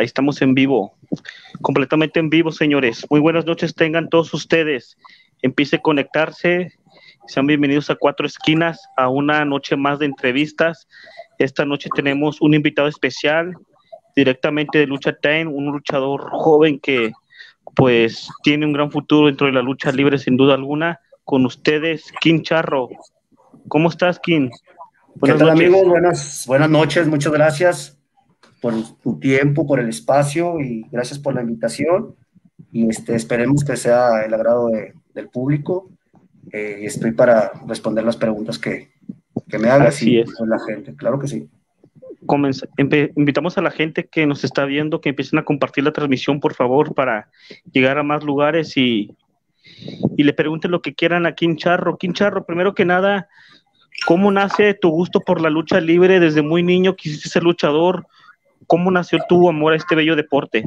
Ahí estamos en vivo, completamente en vivo, señores. Muy buenas noches tengan todos ustedes. Empiece a conectarse. Sean bienvenidos a Cuatro Esquinas, a una noche más de entrevistas. Esta noche tenemos un invitado especial, directamente de Lucha Time, un luchador joven que pues tiene un gran futuro dentro de la lucha libre sin duda alguna. Con ustedes, Kim Charro. ¿Cómo estás, Kim? Buenas ¿Qué tal, amigos? Buenas, buenas noches, muchas gracias por tu tiempo, por el espacio y gracias por la invitación. Y este, esperemos que sea el agrado del público. Eh, estoy para responder las preguntas que, que me hagas Así y es. la gente, claro que sí. invitamos a la gente que nos está viendo que empiecen a compartir la transmisión, por favor, para llegar a más lugares y, y le pregunten lo que quieran a Quincharro. Quincharro, primero que nada, ¿cómo nace tu gusto por la lucha libre? Desde muy niño quisiste ser luchador. ¿Cómo nació tu amor a este bello deporte?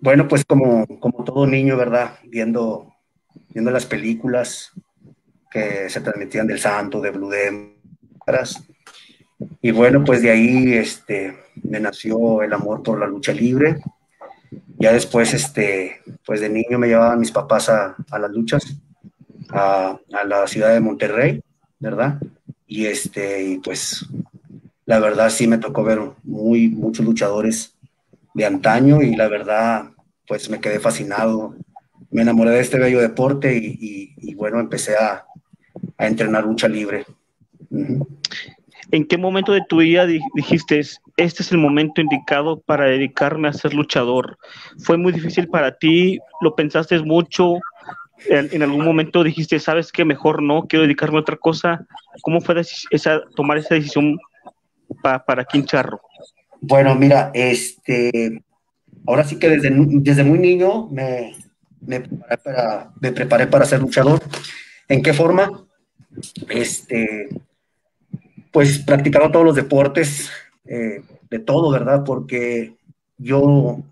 Bueno, pues como, como todo niño, ¿verdad? Viendo, viendo las películas que se transmitían del Santo, de Blue Demon, y bueno, pues de ahí este, me nació el amor por la lucha libre. Ya después, este, pues de niño me llevaban mis papás a, a las luchas, a, a, la ciudad de Monterrey, ¿verdad? Y este, y pues la verdad sí me tocó ver muy, muchos luchadores de antaño y la verdad pues me quedé fascinado. Me enamoré de este bello deporte y, bueno, empecé a, entrenar lucha libre. ¿En qué momento de tu vida dijiste, este es el momento indicado para dedicarme a ser luchador? ¿Fue muy difícil para ti? ¿Lo pensaste mucho? ¿En, algún momento dijiste, sabes qué, mejor no, quiero dedicarme a otra cosa? ¿Cómo fue esa, tomar esa decisión para Quincharro? Bueno, mira, este, ahora sí que desde, desde muy niño me, me, preparé para, me preparé para ser luchador. ¿En qué forma? Este, pues practicaba todos los deportes, eh, de todo, ¿verdad? Porque yo,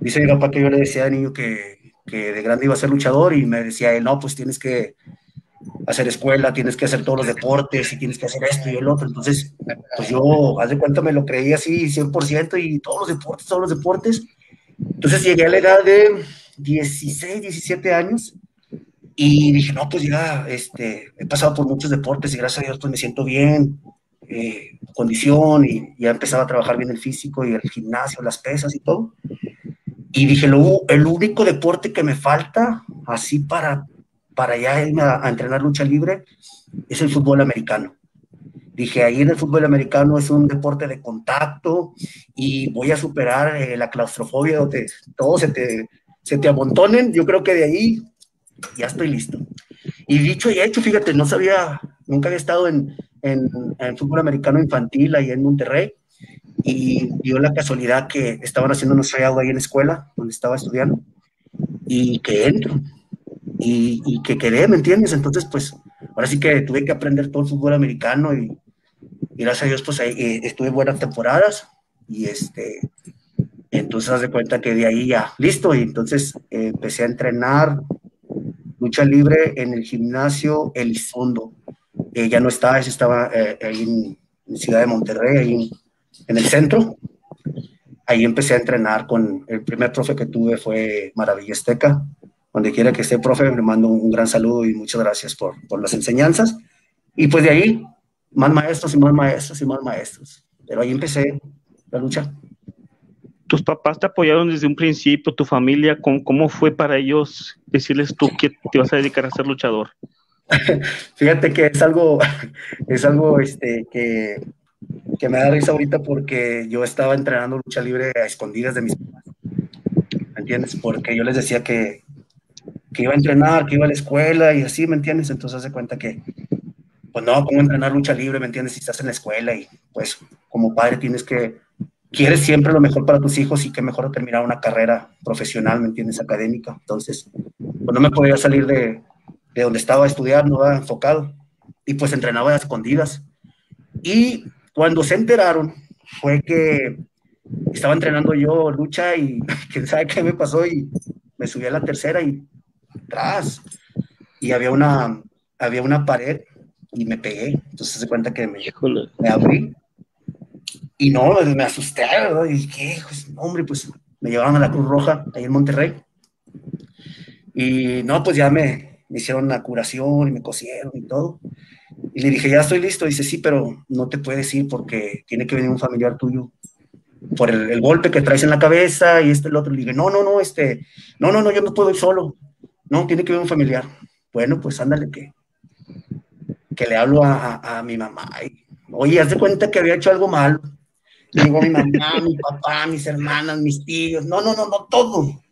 dice mi papá que yo le decía de niño que, que de grande iba a ser luchador y me decía él, no, pues tienes que hacer escuela, tienes que hacer todos los deportes y tienes que hacer esto y el otro. Entonces, pues yo, haz de cuenta, me lo creí así 100% y todos los deportes, todos los deportes. Entonces llegué a la edad de 16, 17 años y dije, no, pues ya, este, he pasado por muchos deportes y gracias a Dios pues me siento bien, eh, condición y ya empezaba a trabajar bien el físico y el gimnasio, las pesas y todo. Y dije, lo, el único deporte que me falta así para para ya irme a, entrenar lucha libre es el fútbol americano. Dije, ahí en el fútbol americano es un deporte de contacto y voy a superar eh, la claustrofobia donde todos se te, se te amontonen. Yo creo que de ahí ya estoy listo. Y dicho y hecho, fíjate, no sabía, nunca había estado en, en, en fútbol americano infantil ahí en Monterrey y dio la casualidad que estaban haciendo un tryout ahí en la escuela donde estaba estudiando y que entro y, que quedé, ¿me entiendes? Entonces, pues, ahora sí que tuve que aprender todo el fútbol americano y, gracias a Dios, pues, ahí, eh, estuve buenas temporadas y este, entonces, haz de cuenta que de ahí ya, listo, y entonces eh, empecé a entrenar lucha libre en el gimnasio Elizondo. Eh, ya no estaba, ese estaba ahí en, en, Ciudad de Monterrey, ahí en el centro. Ahí empecé a entrenar con el primer profe que tuve fue Maravilla Esteca donde quiera que esté, profe, le mando un gran saludo y muchas gracias por, por las enseñanzas. Y pues de ahí, más maestros y más maestros y más maestros. Pero ahí empecé la lucha. ¿Tus papás te apoyaron desde un principio? ¿Tu familia? ¿Cómo, cómo fue para ellos decirles tú que te vas a dedicar a ser luchador? Fíjate que es algo, es algo este, que, que me da risa ahorita porque yo estaba entrenando lucha libre a escondidas de mis papás. ¿Me entiendes? Porque yo les decía que, que iba a entrenar, que iba a la escuela y así, ¿me entiendes? Entonces hace cuenta que, pues no, ¿cómo entrenar lucha libre, ¿me entiendes? Si estás en la escuela y pues como padre tienes que, quieres siempre lo mejor para tus hijos y qué mejor terminar una carrera profesional, ¿me entiendes? Académica. Entonces, pues no me podía salir de, de donde estaba estudiando, enfocado. Y pues entrenaba a escondidas. Y cuando se enteraron, fue que estaba entrenando yo lucha y quién sabe qué me pasó y me subí a la tercera y atrás y había una, había una pared y me pegué. Entonces se cuenta que me, me abrí y no, me asusté, ¿verdad? Y dije, pues, hombre, pues me llevaron a la Cruz Roja, ahí en Monterrey. Y no, pues ya me, me hicieron la curación y me cosieron y todo. Y le dije, ya estoy listo. Dice, sí, pero no te puedes ir porque tiene que venir un familiar tuyo por el, golpe que traes en la cabeza y este el otro. Le dije, no, no, no, este, no, no, no, yo no puedo ir solo. No, tiene que venir un familiar. Bueno, pues ándale que, que le hablo a, a, mi mamá. Y, Oye, haz de cuenta que había hecho algo malo. Le digo a mi mamá, mi papá, mis hermanas, mis tíos. No, no, no, no, todo.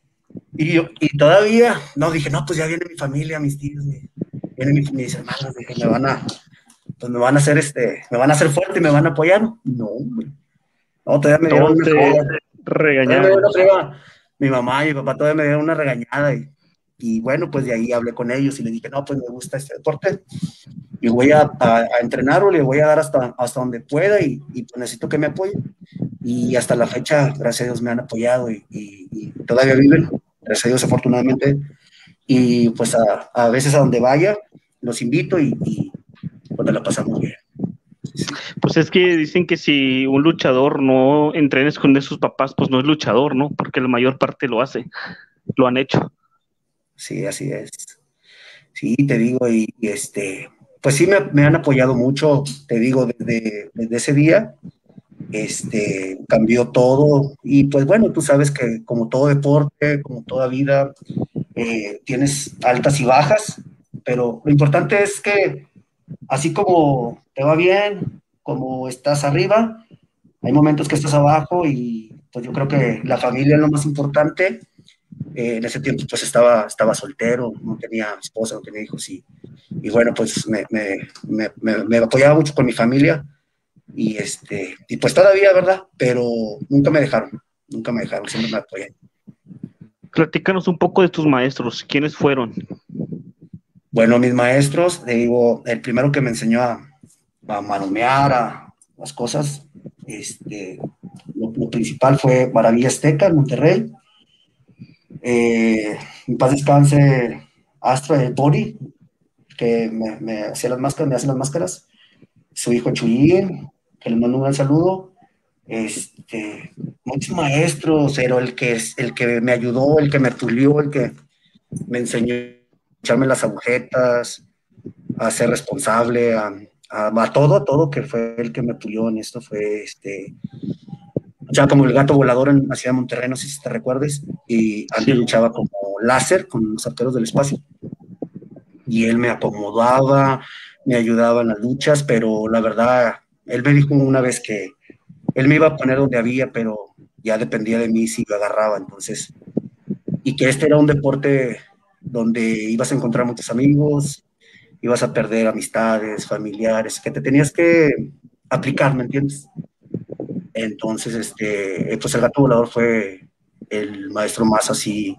Y, yo, y todavía, no, dije, no, pues ya viene mi familia, mis tíos, vienen mis, mis hermanos, dije, me van a, pues me van a hacer este, me van a hacer fuerte y me van a apoyar. No, No, todavía me dieron una regañada. Mi mamá y mi papá todavía me dieron una regañada y, y, bueno, pues de ahí hablé con ellos y le dije, no, pues me gusta este deporte y voy a, a, entrenarlo, le voy a dar hasta, hasta donde pueda y, y pues necesito que me apoyen. Y hasta la fecha, gracias a Dios, me han apoyado y, y todavía viven, gracias a Dios, afortunadamente. Y pues a, a veces a donde vaya, los invito y, y pues la pasamos bien. Pues es que dicen que si un luchador no entrena con sus papás, pues no es luchador, ¿no? Porque la mayor parte lo hace, lo han hecho. Sí, así es. Sí, te digo, y, este, pues sí me, han apoyado mucho, te digo, desde, desde, ese día, este, cambió todo, y pues bueno, tú sabes que como todo deporte, como toda vida, eh, tienes altas y bajas, pero lo importante es que así como te va bien, como estás arriba, hay momentos que estás abajo y pues yo creo que la familia es lo más importante. Eh, en ese tiempo pues estaba, estaba soltero, no tenía esposa, no tenía hijos y, y bueno, pues me, me, me, me, apoyaba mucho con mi familia y, este, y pues todavía, ¿verdad? Pero nunca me dejaron, nunca me dejaron, siempre me apoyan. Platícanos un poco de tus maestros, ¿quiénes fueron? Bueno, mis maestros, digo, el primero que me enseñó a, a manomear, a las cosas, este, lo, principal fue Maravilla Azteca en Monterrey. Eh, en paz descanse Astra de Body, que me, hacía las máscaras, me hace las máscaras. Su hijo Chuyín, que le mando un gran saludo. Este, muchos maestros, pero el que, el que me ayudó, el que me pulió, el que me enseñó echarme las agujetas, a ser responsable, a, a, todo, todo que fue el que me pulió en esto, fue este, luchaba como el gato volador en la ciudad de Monterrey, no sé si te recuerdes, y antes luchaba como láser con los arqueros del espacio. Y él me acomodaba, me ayudaba en las luchas, pero la verdad, él me dijo una vez que él me iba a poner donde había, pero ya dependía de mí si lo agarraba, entonces, y que este era un deporte donde ibas a encontrar muchos amigos, ibas a perder amistades, familiares, que te tenías que aplicar, ¿me entiendes? Entonces, este, pues el gato volador fue el maestro más así,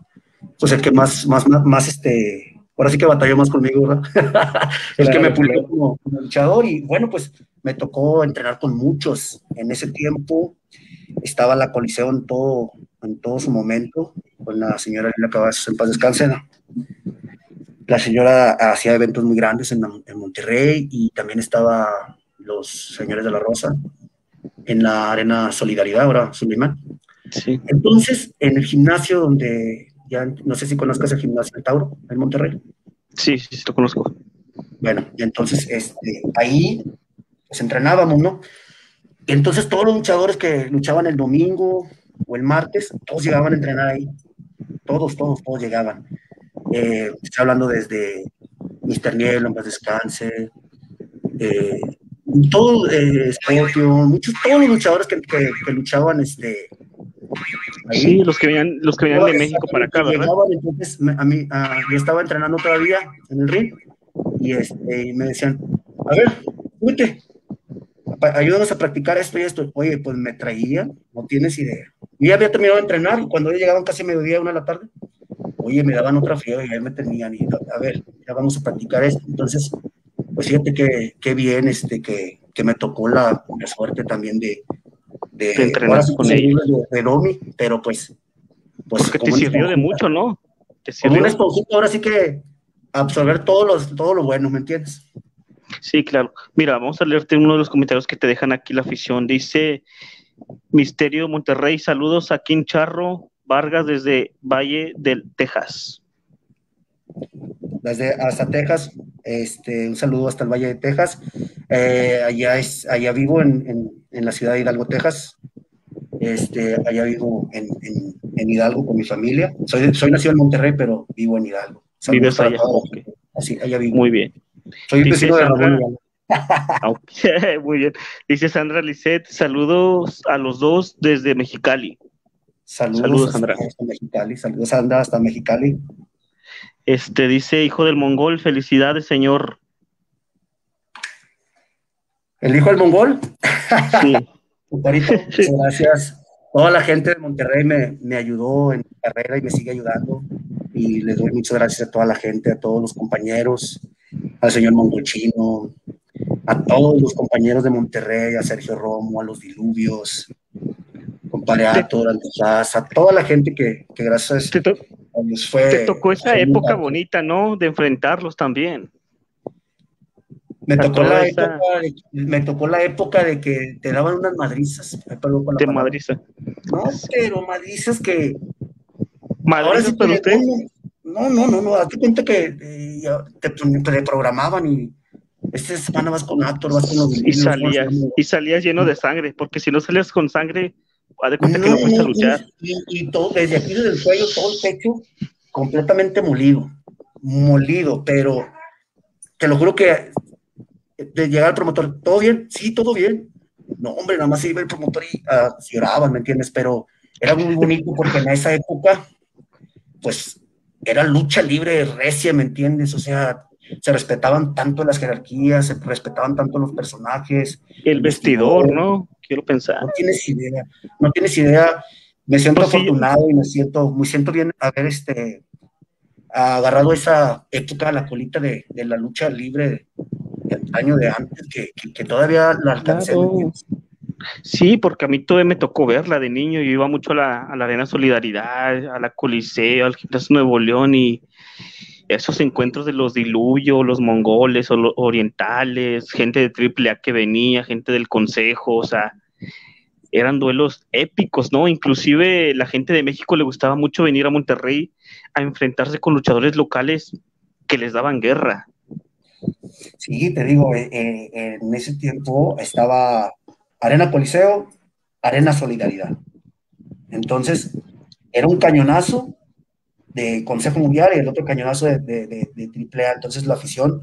pues el que más, más, más, este, ahora sí que batalló más conmigo, ¿verdad? el que me pulió como, luchador y bueno, pues me tocó entrenar con muchos. En ese tiempo estaba la coliseo en todo, en todo su momento, con la señora Lila Cavazos en paz descanse. La señora hacía eventos muy grandes en, Monterrey y también estaba los señores de la Rosa en la Arena Solidaridad, ahora Suleiman. Sí. Entonces, en el gimnasio donde, ya no sé si conozcas el gimnasio de Tauro, en Monterrey. Sí, sí, sí, lo conozco. Bueno, entonces este, ahí pues entrenábamos, ¿no? Entonces todos los luchadores que luchaban el domingo o el martes, todos llegaban a entrenar ahí. Todos, todos, todos llegaban. Eh, estoy hablando desde Mr. Niel, en descanse, eh, todo, eh, muchos, todos los luchadores que, que, luchaban, este, sí, los que venían, los que venían de México para acá, ¿verdad? entonces, a mí, yo estaba entrenando todavía en el ring y, este, me decían, a ver, vete, ayúdanos a practicar esto y esto. Oye, pues me traían, no tienes idea. Yo ya había terminado de entrenar y cuando llegaban casi mediodía, una de la tarde, oye, me daban otra frío y ahí me tenían, y a ver, ya vamos a practicar esto. Entonces, pues fíjate que, qué bien este, que, que, me tocó la, suerte también de, de, entrenar con ellos. De, Domi, pero pues... pues Porque te sirvió de mucho, ¿no? Te sirvió. Como un esponjito, ahora sí que absorber todo, los, todo lo bueno, ¿me entiendes? Sí, claro. Mira, vamos a leerte uno de los comentarios que te dejan aquí la afición. Dice Misterio Monterrey, saludos a Kim Charro Vargas desde Valle del Texas. Desde hasta Texas, este, un saludo hasta el Valle de Texas. Eh, allá, es, allá vivo en, la ciudad de Hidalgo, Texas. Este, allá vivo en, Hidalgo con mi familia. Soy, soy nacido en Monterrey, pero vivo en Hidalgo. Vives allá. Así, allá vivo. Muy bien. Soy vecino de Ramón. Muy bien. Dice Sandra Lisset, saludos a los dos desde Mexicali. Saludos, Sandra. Hasta Mexicali. Saludos, Sandra, hasta Mexicali. Este dice, hijo del mongol, felicidades, señor. ¿El hijo del mongol? Sí. gracias. Toda la gente de Monterrey me, me, ayudó en mi carrera y me sigue ayudando. Y les doy muchas gracias a toda la gente, a todos los compañeros, al señor Mongolchino, a todos los compañeros de Monterrey, a Sergio Romo, a los Diluvios, compadre Ator, a toda la gente que, que gracias te a Fue. Te tocó esa época bonita, ¿no? De enfrentarlos también. Me tocó, la época de, me tocó la época de que te daban unas madrizas. de madriza. No, pero madrizas que. ¿Madrizas para usted? No, no, no, no. Hazte cuenta que eh, te, te programaban y esta semana vas con actor, vas con los Y salías, y salías lleno de sangre, porque si no salías con sangre, haz de cuenta que no puedes luchar. Y, todo, desde aquí, desde el cuello, todo el pecho, completamente molido, molido, pero te lo juro que de llegar al promotor, ¿todo bien? Sí, todo bien. No, hombre, nada más iba el promotor y uh, lloraban, ¿me entiendes? Pero era muy bonito porque en esa época, pues, era lucha libre, recia, ¿me entiendes? O sea, se respetaban tanto las jerarquías, se respetaban tanto los personajes. El vestidor, ¿no? Quiero pensar. No tienes idea, no tienes idea. Me siento pues afortunado y me siento, muy siento bien haber este, agarrado esa época, la colita de, de la lucha libre del año de antes, que, que, todavía la alcancé. Sí, porque a mí todavía me tocó verla de niño. Yo iba mucho a la, a la Arena Solidaridad, a la Coliseo, al Gimnasio Nuevo León y, esos encuentros de los diluyo, los mongoles o los orientales, gente de AAA que venía, gente del consejo, o sea, eran duelos épicos, ¿no? Inclusive la gente de México le gustaba mucho venir a Monterrey a enfrentarse con luchadores locales que les daban guerra. Sí, te digo, eh, eh, en ese tiempo estaba Arena Coliseo, Arena Solidaridad. Entonces, era un cañonazo de Consejo Mundial y el otro cañonazo de, de, de, A. Entonces la afición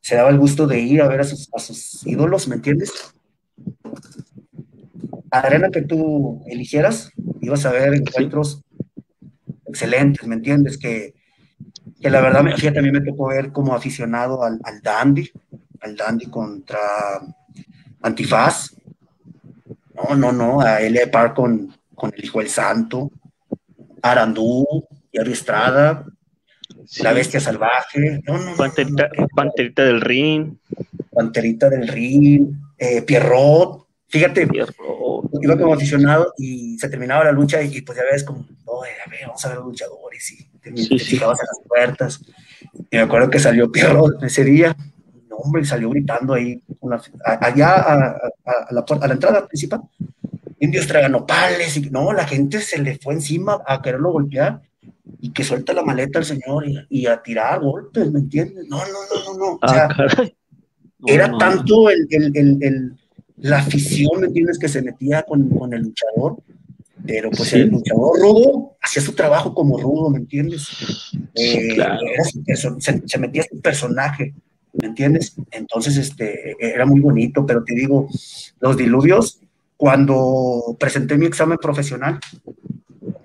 se daba el gusto de ir a ver a sus, a sus ídolos, ¿me entiendes? Arena que tú eligieras, ibas a ver encuentros excelentes, ¿me entiendes? Que, que la verdad, fíjate, a mí me tocó ver como aficionado al, al Dandy, al Dandy contra Antifaz. No, no, no, a L.A. Park con, con el Hijo del Santo, Arandú, y Estrada, La Bestia Salvaje, Panterita, del Rin. Panterita del Rin, eh, Pierrot, fíjate, iba como aficionado y se terminaba la lucha y, pues ya ves como, oye, a ver, vamos a ver los luchadores y te, sí, fijabas en las puertas. Y me acuerdo que salió Pierrot ese día, no, hombre, salió gritando ahí, allá a, la, a la entrada principal. Indios traganopales, y no, la gente se le fue encima a quererlo golpear y que suelta la maleta al señor y, a tirar golpes, ¿me entiendes? No, no, no, no, no. O sea, ah, era tanto el, el, el, la afición, ¿me entiendes? Que se metía con, con el luchador, pero pues el luchador rudo hacía su trabajo como rudo, ¿me entiendes? Eh, se, se, metía su personaje, ¿me entiendes? Entonces, este, era muy bonito, pero te digo, los diluvios, cuando presenté mi examen profesional,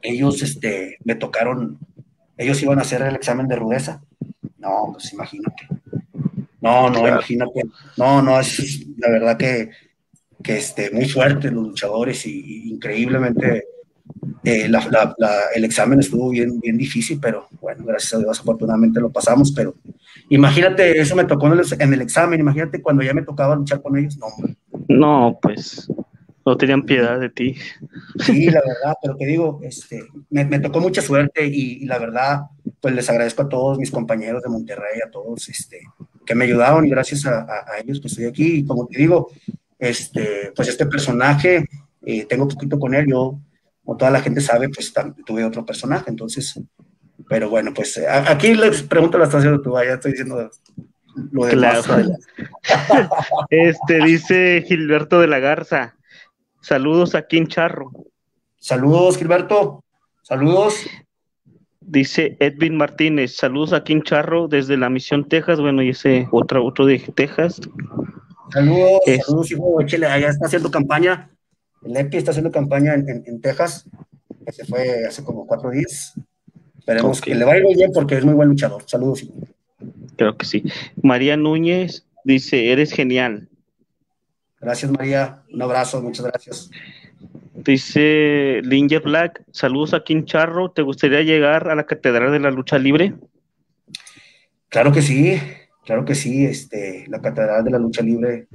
ellos este, me tocaron, ellos iban a hacer el examen de rudeza. No, pues imagínate. No, no, imagínate. No, no, es la verdad que, que este, muy fuerte los luchadores y, increíblemente eh, el examen estuvo bien, bien difícil, pero bueno, gracias a Dios afortunadamente lo pasamos, pero imagínate, eso me tocó en el, en el examen, imagínate cuando ya me tocaba luchar con ellos, no. No, pues no tenían piedad de ti. Sí, la verdad, pero te digo, este, me, tocó mucha suerte y, la verdad, pues les agradezco a todos mis compañeros de Monterrey, a todos este, que me ayudaron y gracias a, ellos que estoy aquí. Y como te digo, este, pues este personaje eh, tengo poquito con él, yo, como toda la gente sabe, pues tuve otro personaje, entonces, pero bueno, pues aquí les pregunto la estación de tu ya estoy diciendo lo de este dice Gilberto de la Garza, saludos aquí en Charro. Saludos, Gilberto, saludos. Dice Edwin Martínez, saludos aquí en Charro desde la Misión Texas, bueno, y ese otro, otro de Texas. Saludos, saludos, hijo de Chile, allá está haciendo campaña, el EPI está haciendo campaña en, Texas, se fue hace como cuatro días. Esperemos que le vaya muy bien porque es muy buen luchador. Saludos, hijo. Creo que sí. María Núñez dice, eres genial. Gracias, María. Un abrazo, muchas gracias. Dice Linger Black, saludos a Charro. ¿Te gustaría llegar a la Catedral de la Lucha Libre? Claro que sí, claro que sí. Este, la Catedral de la Lucha Libre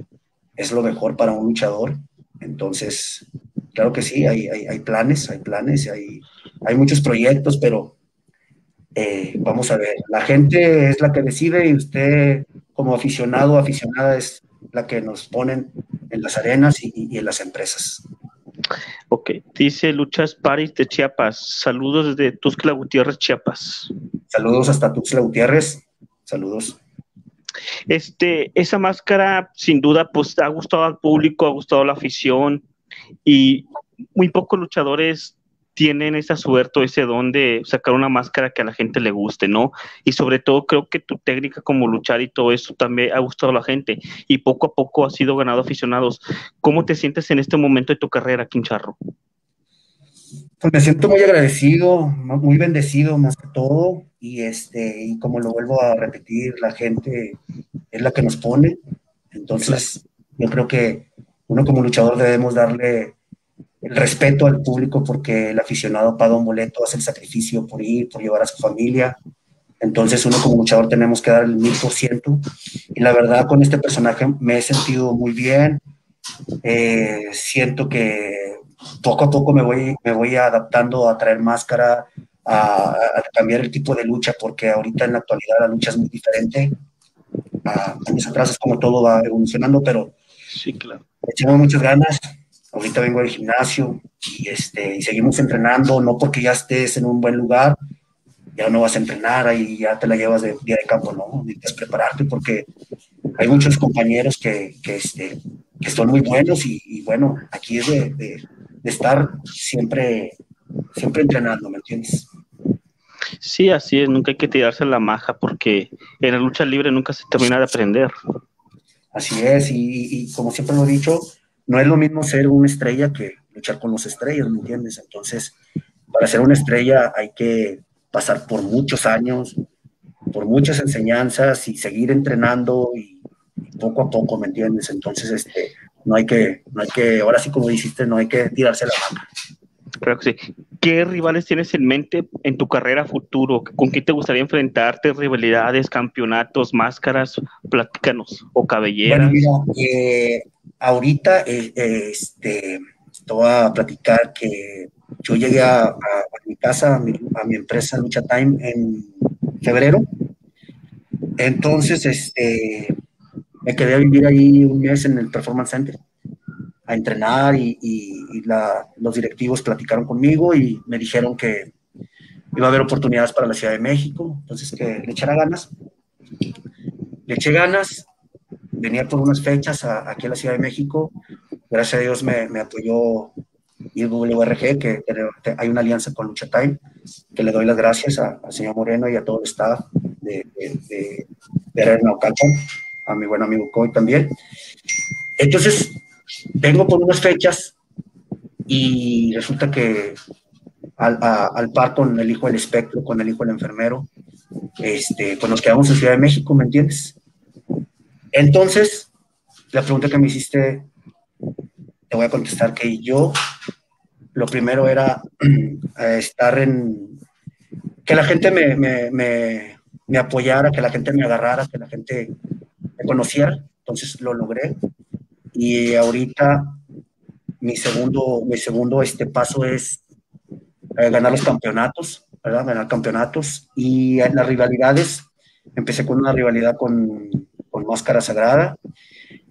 es lo mejor para un luchador. Entonces, claro que sí, hay, hay, planes, hay planes, hay, hay muchos proyectos, pero eh, vamos a ver, la gente es la que decide y usted como aficionado o aficionada es la que nos ponen en las arenas y en las empresas. Ok, dice Luchas Paris de Chiapas. Saludos desde Tuxtla Gutiérrez, Chiapas. Saludos hasta Tuxtla Gutiérrez. Saludos. Este, esa máscara, sin duda, pues ha gustado al público, ha gustado a la afición y muy pocos luchadores tienen esa suerte o ese don de sacar una máscara que a la gente le guste, ¿no? Y sobre todo creo que tu técnica como luchar y todo eso también ha gustado a la gente y poco a poco ha sido ganado aficionados. ¿Cómo te sientes en este momento de tu carrera, Quincharro? Pues me siento muy agradecido, muy bendecido más que todo y este y como lo vuelvo a repetir, la gente es la que nos pone. Entonces, yo creo que uno como luchador debemos darle el respeto al público porque el aficionado paga un boleto, hace el sacrificio por ir, por llevar a su familia. Entonces uno como luchador tenemos que dar el mil por ciento. Y la verdad con este personaje me he sentido muy bien. Eh, siento que poco a poco me voy, me voy adaptando a traer máscara, a, cambiar el tipo de lucha, porque ahorita en la actualidad la lucha es muy diferente. A años atrás es como todo va evolucionando, pero sí, claro. tengo muchas ganas ahorita vengo al gimnasio y, este, y seguimos entrenando, no porque ya estés en un buen lugar, ya no vas a entrenar y ya te la llevas de día de campo, no, necesitas prepararte porque hay muchos compañeros que, que, este, que son muy buenos y, bueno, aquí es de, de, estar siempre, siempre entrenando, ¿me entiendes? Sí, así es, nunca hay que tirarse la maja porque en la lucha libre nunca se termina de aprender. Así es, y, y como siempre lo he dicho, no es lo mismo ser una estrella que luchar con los estrellas, ¿me entiendes? Entonces, para ser una estrella hay que pasar por muchos años, por muchas enseñanzas y seguir entrenando y, poco a poco, ¿me entiendes? Entonces, este, no hay que, no hay que, ahora sí como dijiste, no hay que tirarse la mano. Que sí. ¿Qué rivales tienes en mente en tu carrera futuro? ¿Con quién te gustaría enfrentarte? ¿Rivalidades, campeonatos, máscaras? Platícanos. ¿O cabelleras? Eh, ahorita eh, este, te voy a platicar que yo llegué a, mi casa, a mi, empresa Lucha Time en febrero. Entonces, este, me quedé a vivir ahí un mes en el Performance Center a entrenar y, los directivos platicaron conmigo y me dijeron que iba a haber oportunidades para la Ciudad de México, entonces que le echara ganas. Le eché ganas, venía por unas fechas aquí a la Ciudad de México, gracias a Dios me, apoyó IWRG, que hay una alianza con Lucha Time, que le doy las gracias al señor Moreno y a todo el staff de, de, de, a mi buen amigo Coy también. Entonces, vengo por unas fechas y resulta que al, al, par con el hijo del espectro, con el hijo del enfermero, este, pues nos quedamos en Ciudad de México, ¿me entiendes? Entonces, la pregunta que me hiciste, te voy a contestar que yo, lo primero era estar en, que la gente me, me apoyara, que la gente me agarrara, que la gente me conociera, entonces lo logré. Y ahorita mi segundo, mi segundo este paso es eh, ganar los campeonatos, ¿verdad? Ganar campeonatos. Y en las rivalidades, empecé con una rivalidad con, con Máscara Sagrada.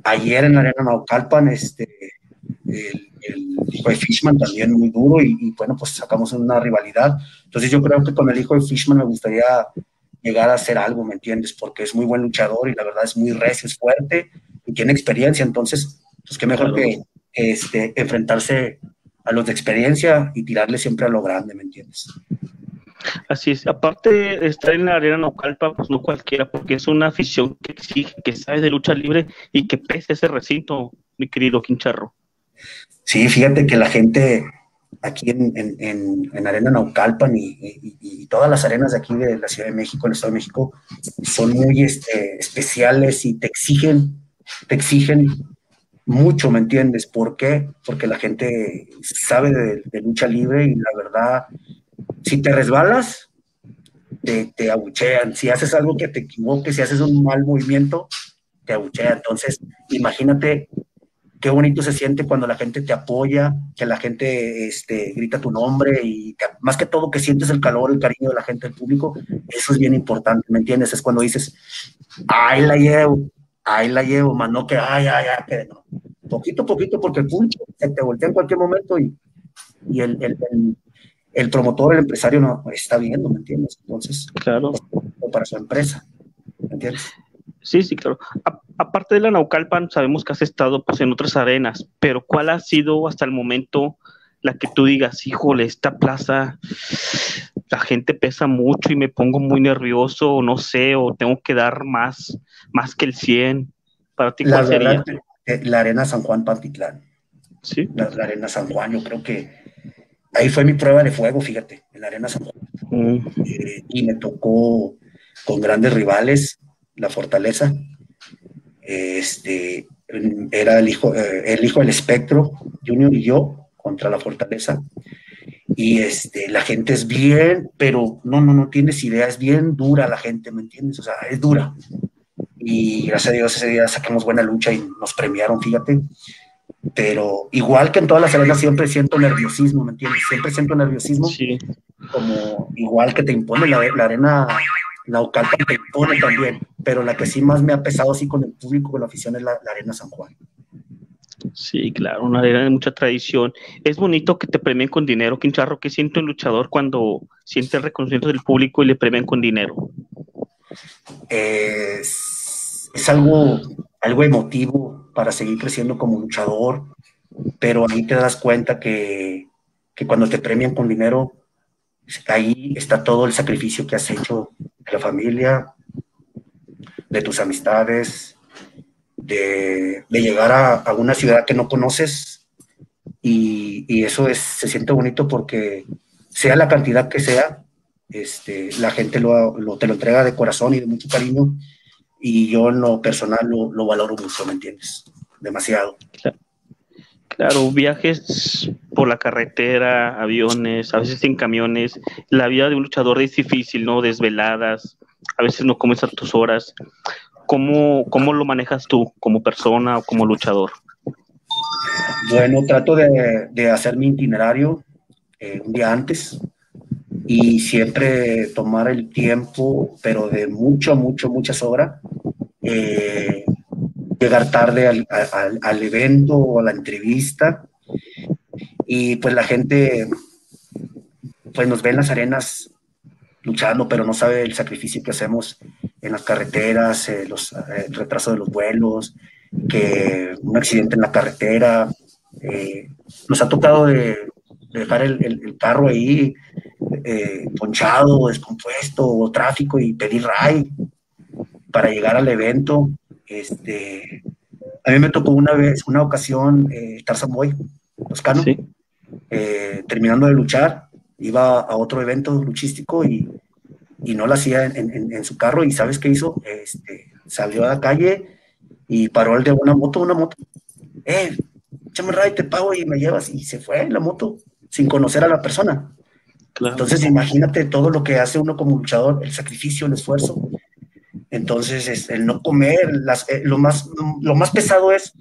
Ayer en la Arena Naucalpan, este, el, hijo de Fishman también muy duro y, bueno, pues sacamos una rivalidad. Entonces yo creo que con el hijo de Fishman me gustaría llegar a hacer algo, ¿me entiendes? Porque es muy buen luchador y la verdad es muy recio, es fuerte y tiene experiencia, entonces, pues qué mejor que este, enfrentarse a los de experiencia y tirarle siempre a lo grande, ¿me entiendes? Así es, aparte de estar en la arena Naucalpa, pues no cualquiera, porque es una afición que exige, que sabe de lucha libre y que pese ese recinto, mi querido Quincharro. Sí, fíjate que la gente aquí en, en, en, Arena Naucalpan y, y, todas las arenas de aquí de la Ciudad de México, el Estado de México, son muy este, especiales y te exigen, te exigen mucho, ¿me entiendes? ¿Por qué? Porque la gente sabe de, lucha libre y la verdad, si te resbalas, te, te, abuchean. Si haces algo que te equivoques, si haces un mal movimiento, te abuchean. Entonces, imagínate qué bonito se siente cuando la gente te apoya, que la gente este, grita tu nombre y más que todo que sientes el calor, el cariño de la gente, del público, eso es bien importante, ¿me entiendes? Es cuando dices, ay, la llevo, ahí la llevo, más no que, ay, ay, ay, no. Poquito a poquito, porque el público te voltea en cualquier momento y, y el, el, promotor, el empresario no está viendo, ¿me entiendes? Entonces, claro. para su empresa, ¿me entiendes? Sí, sí, claro. aparte de la Naucalpan, sabemos que has estado pues, en otras arenas, pero ¿cuál ha sido hasta el momento la que tú digas, híjole, esta plaza, la gente pesa mucho y me pongo muy nervioso, o no sé, o tengo que dar más, más que el 100? ¿Para ti cuál sería? Eh, la Arena San Juan Pantitlán. Sí. La, Arena San Juan, yo creo que ahí fue mi prueba de fuego, fíjate, en la Arena San Juan. Mm. Eh, y me tocó con grandes rivales, la Fortaleza. Este, era el hijo, eh, el hijo del espectro, Junior y yo, contra la Fortaleza. Y este, la gente es bien, pero no, no, no tienes idea, es bien dura la gente, ¿me entiendes? O sea, es dura. Y gracias a Dios ese día sacamos buena lucha y nos premiaron, fíjate. Pero igual que en todas las arenas siempre siento nerviosismo, ¿me entiendes? Siempre siento nerviosismo. Sí. Como igual que te impone la, la arena Naucalpan te impone también, pero la que sí más me ha pesado así con el público, con la afición es la, Arena San Juan. Sí, claro, una arena de mucha tradición. Es bonito que te premien con dinero, Quincharro. ¿Qué siente un luchador cuando siente el reconocimiento del público y le premian con dinero? Es, es algo, algo emotivo para seguir creciendo como luchador, pero ahí te das cuenta que, que cuando te premian con dinero, ahí está todo el sacrificio que has hecho de la familia, de tus amistades, de, llegar a, una ciudad que no conoces. Y, eso es, se siente bonito porque sea la cantidad que sea, este, la gente lo, te lo entrega de corazón y de mucho cariño y yo en lo personal lo, lo valoro mucho, ¿me entiendes? Demasiado. Claro, viajes por la carretera, aviones, a veces en camiones. La vida de un luchador es difícil, ¿no? Desveladas, a veces no comes a tus horas. ¿Cómo, cómo lo manejas tú como persona o como luchador? Bueno, trato de, de hacer mi itinerario eh, un día antes y siempre tomar el tiempo, pero de mucho, mucho, muchas horas. Eh, llegar tarde al, al, evento o a la entrevista y pues la gente pues nos ve en las arenas luchando, pero no sabe el sacrificio que hacemos en las carreteras, eh, los, eh, el retraso de los vuelos, que un accidente en la carretera. Eh, nos ha tocado de, dejar el, el, carro ahí ponchado, descompuesto, o tráfico y pedir ray para llegar al evento. Este, a mí me tocó una vez, una ocasión, eh, Tarzan Boy, Toscano, eh, terminando de luchar, iba a otro evento luchístico y, y no lo hacía en, en, su carro. ¿Y sabes qué hizo? Este, salió a la calle y paró el de una moto, una moto. Eh, échame ray, te pago y me llevas. Y se fue en la moto sin conocer a la persona. Entonces, imagínate todo lo que hace uno como luchador, el sacrificio, el esfuerzo. Entonces, el no comer, las, eh, lo, más, lo más pesado es,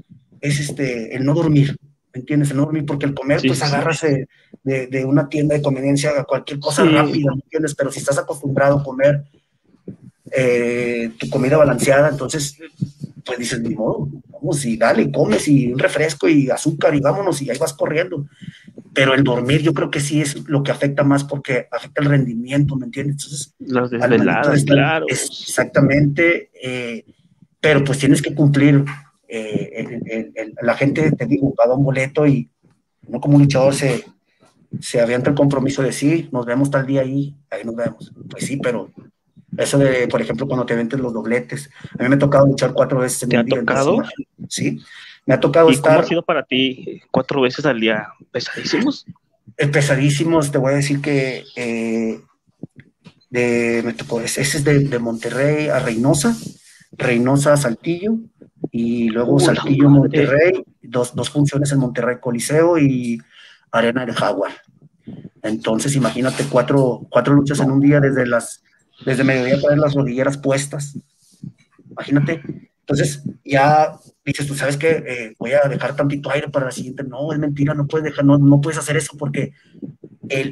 es este, el no dormir, ¿me entiendes? El no dormir, porque el comer, pues agarras de, de, una tienda de conveniencia a cualquier cosa rápida, ¿me entiendes? Pero si estás acostumbrado a comer eh, tu comida balanceada, entonces, pues dices, ni modo, vamos y dale, comes y un refresco y azúcar y vámonos y ahí vas corriendo. Pero el dormir yo creo que sí es lo que afecta más porque afecta el rendimiento, ¿me entiendes? Entonces, las desveladas, claro. exactamente, eh, pero pues tienes que cumplir. Eh, la gente, te digo, paga un boleto y no como un luchador se, se avienta el compromiso de sí, nos vemos tal día ahí, ahí nos vemos. Pues sí, pero eso de, por ejemplo, cuando te ventes los dobletes. A mí me ha tocado luchar cuatro veces en ¿Te ha tocado? sí, me ha tocado ¿Y cómo ha sido para ti cuatro veces al día? ¿Pesadísimos? Pesadísimos, te voy a decir que eh, de, me tocó, ese es de, Monterrey a Reynosa, Reynosa a Saltillo, y luego Saltillo Monterrey, dos, dos funciones en Monterrey Coliseo y Arena del Jaguar. Entonces, imagínate cuatro, cuatro luchas en un día desde las desde mediodía poner las rodilleras puestas. Imagínate. Entonces, ya dices, tú sabes que eh, voy a dejar tantito aire para la siguiente. No, es mentira, no puedes dejar, no, no puedes hacer eso porque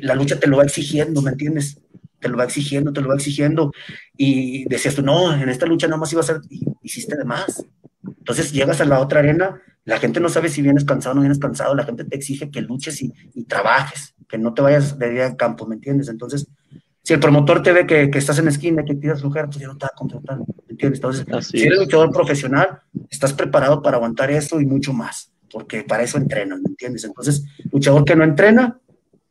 la lucha te lo va exigiendo, ¿me entiendes? Te lo va exigiendo, te lo va exigiendo. Y decías tú, no, en esta lucha nada más iba a ser, hiciste de más. Entonces llegas a la otra arena, la gente no sabe si vienes cansado o no vienes cansado, la gente te exige que luches y, y trabajes, que no te vayas de día al campo, ¿me entiendes? Entonces, si el promotor te ve que, que estás en esquina, que tiras lugar, pues ya no te va a contratar, ¿entiendes? Entonces, si eres luchador profesional, estás preparado para aguantar eso y mucho más, porque para eso entrenan, ¿me entiendes? Entonces, luchador que no entrena,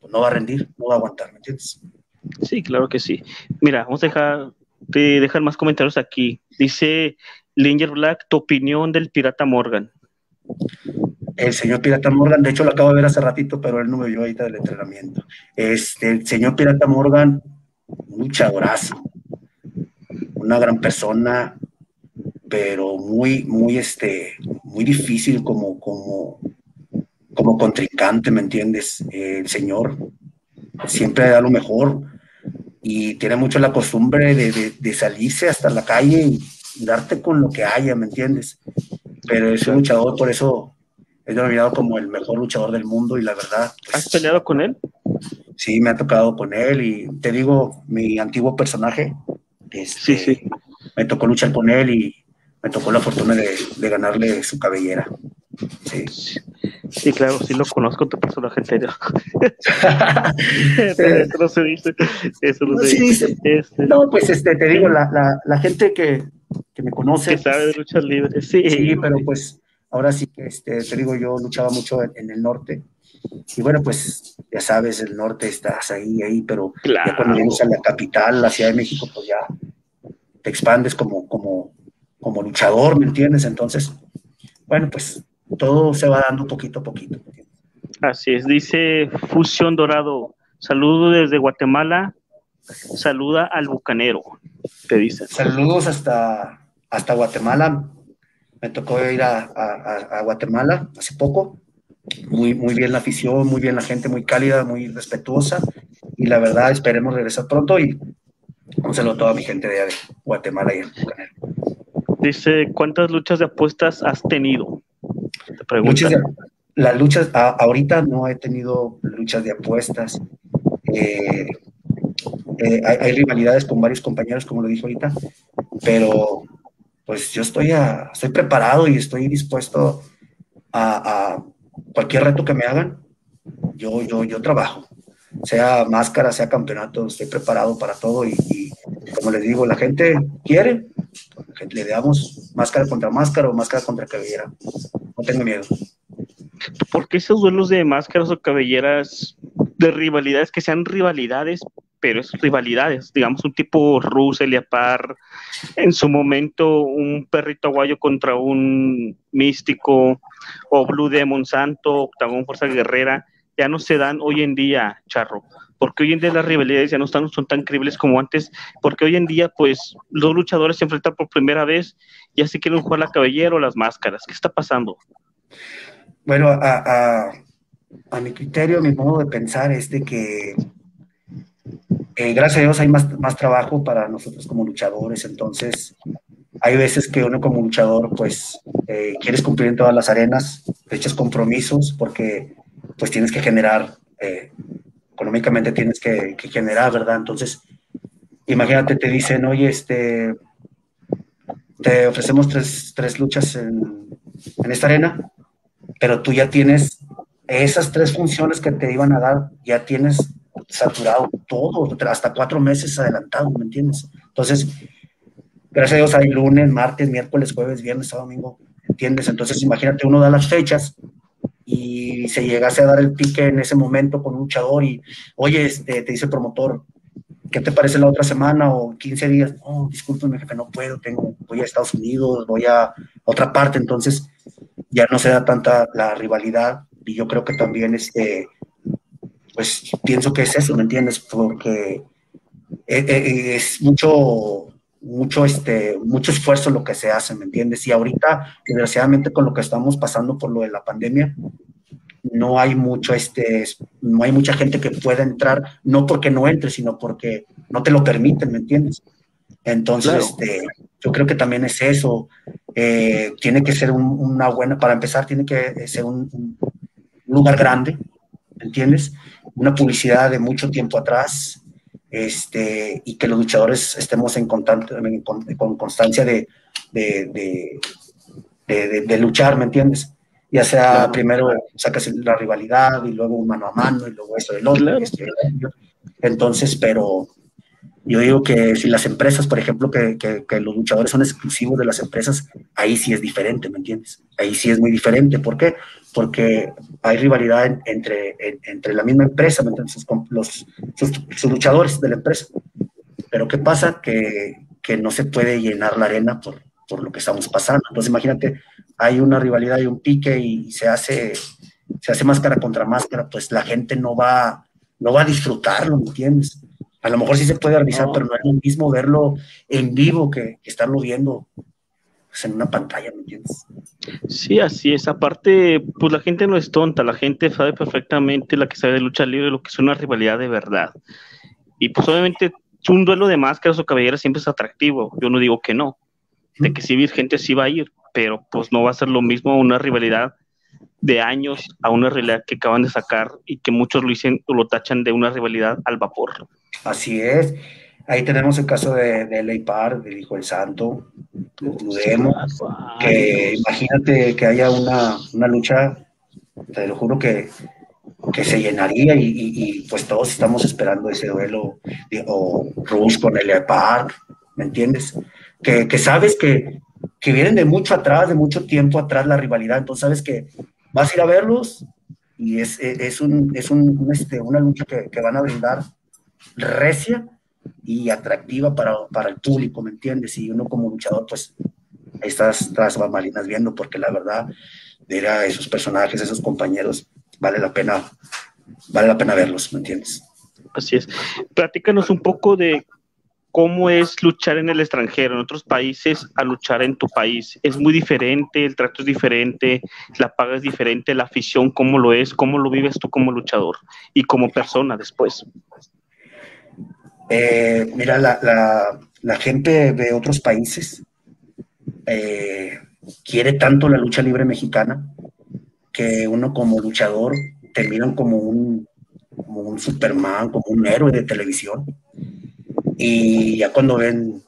pues no va a rendir, no va a aguantar, ¿me entiendes? Sí, claro que sí. Mira, vamos a dejar, te dejar más comentarios aquí. Dice Linger Black, tu opinión del Pirata Morgan. El señor Pirata Morgan, de hecho lo acabo de ver hace ratito, pero él no me vio ahorita del entrenamiento. Este, el señor Pirata Morgan un luchadorazo, una gran persona, pero muy, muy, este, muy difícil como, como, como contrincante, ¿me entiendes? el señor siempre da lo mejor y tiene mucho la costumbre de, salirse hasta la calle y, darte con lo que haya, ¿me entiendes? Pero es un luchador, por eso es denominado como el mejor luchador del mundo y la verdad. ¿Has peleado con él? Sí, me ha tocado con él y te digo, mi antiguo personaje, este, sí, me tocó luchar con él y me tocó la fortuna de, ganarle su cabellera. Sí. sí. claro, sí lo conozco tu personaje anterior. eso no se dice. Eso no, se dice. Este, no, pues este, te digo, la, la, la gente que, que, me conoce. Que sabe de luchas libres, sí. Sí, pero pues ahora sí que este, te digo, yo luchaba mucho en el norte y bueno, pues ya sabes, el norte estás ahí, ahí, pero ya cuando vienes a la capital, la Ciudad de México, pues ya te expandes como, como, como luchador, ¿me entiendes? Entonces, bueno, pues todo se va dando poquito a poquito. Así es, dice Fusión Dorado, saludo desde Guatemala, saluda al bucanero, te dice. Saludos hasta, hasta Guatemala, me tocó ir a, a Guatemala hace poco, muy, muy bien la afición, muy bien la gente, muy cálida, muy respetuosa. Y la verdad, esperemos regresar pronto y un saludo a toda mi gente de, Guatemala y el Dice, ¿cuántas luchas de apuestas has tenido? Te las luchas, ahorita no he tenido luchas de apuestas. Eh, eh, hay, rivalidades con varios compañeros, como lo dijo ahorita, pero pues yo estoy, a, estoy preparado y estoy dispuesto a cualquier reto que me hagan, yo, yo, yo trabajo. Sea máscara, sea campeonato, estoy preparado para todo y, como les digo, la gente quiere, le damos máscara contra máscara o máscara contra cabellera. No tengo miedo. ¿Por qué esos duelos de máscaras o cabelleras de rivalidades que sean rivalidades, pero es rivalidades, digamos un tipo Russell y Apar, en su momento un perrito aguayo contra un místico, o Blue Demon Santo, Octagón Fuerza Guerrera, ya no se dan hoy en día, Charro, porque hoy en día las rivalidades ya no están, son tan creíbles como antes, porque hoy en día pues los luchadores se enfrentan por primera vez y así quieren jugar la cabellera o las máscaras, ¿qué está pasando? Bueno, a, mi criterio, mi modo de pensar es de que eh, gracias a Dios hay más, más trabajo para nosotros como luchadores, entonces hay veces que uno como luchador pues eh, quieres cumplir en todas las arenas, te echas compromisos porque pues tienes que generar, eh, económicamente tienes que, generar, ¿verdad? Entonces, imagínate, te dicen, oye, este, te ofrecemos tres, tres luchas en, en esta arena, pero tú ya tienes esas tres funciones que te iban a dar, ya tienes saturado todo, hasta cuatro meses adelantado, ¿me entiendes? Entonces, gracias a Dios hay lunes, martes, miércoles, jueves, viernes, sábado, domingo, ¿entiendes? Entonces, imagínate, uno da las fechas y se llegase a dar el pique en ese momento con un luchador y, oye, este, te dice el promotor, ¿qué te parece la otra semana o 15 días? No, discúlpeme, jefe, no puedo, tengo, voy a Estados Unidos, voy a otra parte, entonces ya no se da tanta la rivalidad y yo creo que también, este, pues pienso que es eso, ¿me entiendes? Porque eh, eh, es mucho, mucho, este, mucho esfuerzo lo que se hace, ¿me entiendes? Y ahorita, desgraciadamente, con lo que estamos pasando por lo de la pandemia, no hay mucho, este, no hay mucha gente que pueda entrar, no porque no entre, sino porque no te lo permiten, ¿me entiendes? Entonces, este, yo creo que también es eso. Eh, tiene que ser una buena, para empezar, tiene que ser un, lugar grande, ¿me entiendes? Una publicidad de mucho tiempo atrás, este, y que los luchadores estemos en, constante, con, constancia de, de, de, luchar, ¿me entiendes? Ya sea primero sacas la rivalidad y luego un mano a mano y luego eso del otro. Entonces, pero yo digo que si las empresas, por ejemplo, que, los luchadores son exclusivos de las empresas, ahí sí es diferente, ¿me entiendes? Ahí sí es muy diferente. ¿Por qué? Porque hay rivalidad entre, entre la misma empresa, ¿me entiendes? Los, sus, luchadores de la empresa. Pero ¿qué pasa? Que, que no se puede llenar la arena por, por lo que estamos pasando. Entonces, imagínate, hay una rivalidad y un pique y se hace, se hace máscara contra máscara, pues la gente no va, no va a disfrutarlo, ¿me entiendes? A lo mejor sí se puede realizar, pero no es lo mismo verlo en vivo que, estarlo viendo pues, en una pantalla, ¿me entiendes? Sí, así es. Aparte, pues la gente no es tonta, la gente sabe perfectamente la que sabe de lucha libre, lo que es una rivalidad de verdad. Y pues obviamente un duelo de máscaras o cabelleras siempre es atractivo. Yo no digo que no, de que sí, gente sí va a ir, pero pues no va a ser lo mismo una rivalidad de años a una rivalidad que acaban de sacar y que muchos lo dicen o lo tachan de una rivalidad al vapor. Así es. Ahí tenemos el caso de, de Leipar, del Hijo del Santo, que imagínate que haya una, una, lucha, te lo juro que, que se llenaría y, pues todos estamos esperando ese duelo, o Rush con el Leipar, ¿me entiendes? Que, que sabes que, que, vienen de mucho atrás, de mucho tiempo atrás la rivalidad, entonces sabes que vas a ir a verlos y es, es, un, es un, este, una lucha que, que van a brindar recia y atractiva para, para el público, ¿me entiendes? Y uno como luchador, pues estás tras bambalinas viendo, porque la verdad, ver esos personajes, esos compañeros, vale la pena, vale la pena verlos, ¿me entiendes? Así es. Platícanos un poco de cómo es luchar en el extranjero, en otros países, a luchar en tu país. Es muy diferente, el trato es diferente, la paga es diferente, la afición, cómo lo es, cómo lo vives tú como luchador y como persona después. Eh, mira, la, gente de otros países eh, quiere tanto la lucha libre mexicana que uno como luchador te como un, como un Superman, como un héroe de televisión. Y ya cuando ven,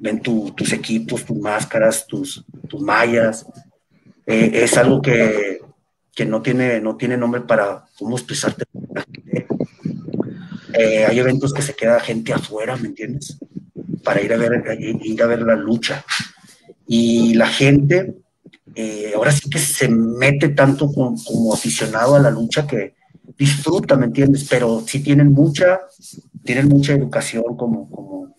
ven tus equipos, tus máscaras, tus, tus mallas, eh, es algo que, no, tiene, no tiene nombre para cómo expresarte. Eh, hay eventos que se queda gente afuera, ¿me entiendes? Para ir a ver, ir a ver la lucha. Y la gente eh, ahora sí que se mete tanto como, aficionado a la lucha que disfruta, ¿me entiendes? Pero sí tienen mucha, tienen mucha educación como, como,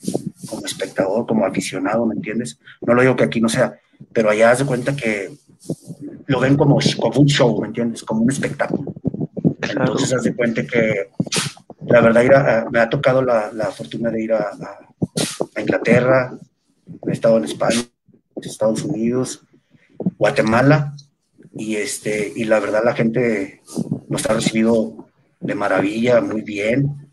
como espectador, como aficionado, ¿me entiendes? No lo digo que aquí no sea, pero allá haz de cuenta que lo ven como, como un show, ¿me entiendes? Como un espectáculo. Entonces haz de cuenta que la verdad, me ha tocado la, fortuna de ir a, Inglaterra, he estado en España, Estados Unidos, Guatemala, y, este, y la verdad la gente nos ha recibido de maravilla, muy bien,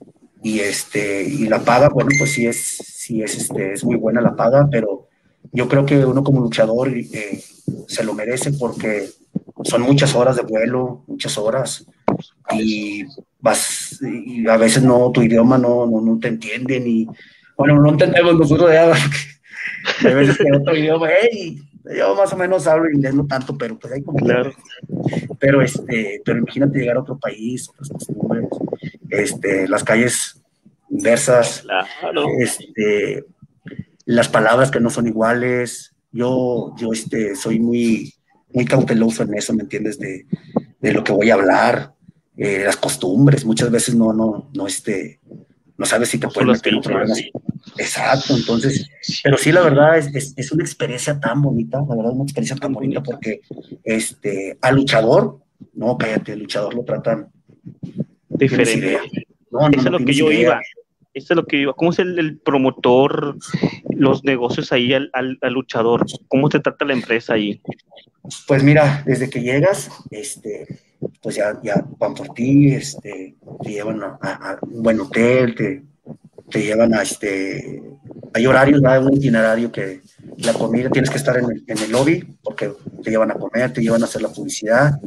y, este, y la paga, bueno, pues sí es, sí es, este, es muy buena la paga, pero yo creo que uno como luchador eh, se lo merece porque son muchas horas de vuelo, muchas horas, y vas, y a veces no, tu idioma no, no, no te entienden y, bueno, no entendemos nosotros de a veces que otro idioma, hey, yo más o menos hablo inglés, no tanto, pero pues hay como... Claro. Pero, este, pero imagínate llegar a otro país, otras costumbres, este, las calles inversas, este, las palabras que no son iguales. Yo, yo este, soy muy, muy cauteloso en eso, ¿me entiendes? De, de lo que voy a hablar, eh, las costumbres. Muchas veces no, no, no, este, no sabes si te pueden meter en problemas. Exacto, entonces, pero sí, la verdad es, es, una experiencia tan bonita, la verdad es una experiencia tan bonita porque este, al luchador, no, cállate, al luchador lo tratan diferente. No, Eso es lo que yo iba. Eso es lo que iba. ¿Cómo es el, promotor, los negocios ahí al, al, luchador? ¿Cómo te trata la empresa ahí? Pues mira, desde que llegas, este, pues ya, ya van por ti, este, te llevan a, un buen hotel, te, te, llevan a este, hay horarios, ¿no? un itinerario que la comida tienes que estar en el, en el, lobby porque te llevan a comer, te llevan a hacer la publicidad.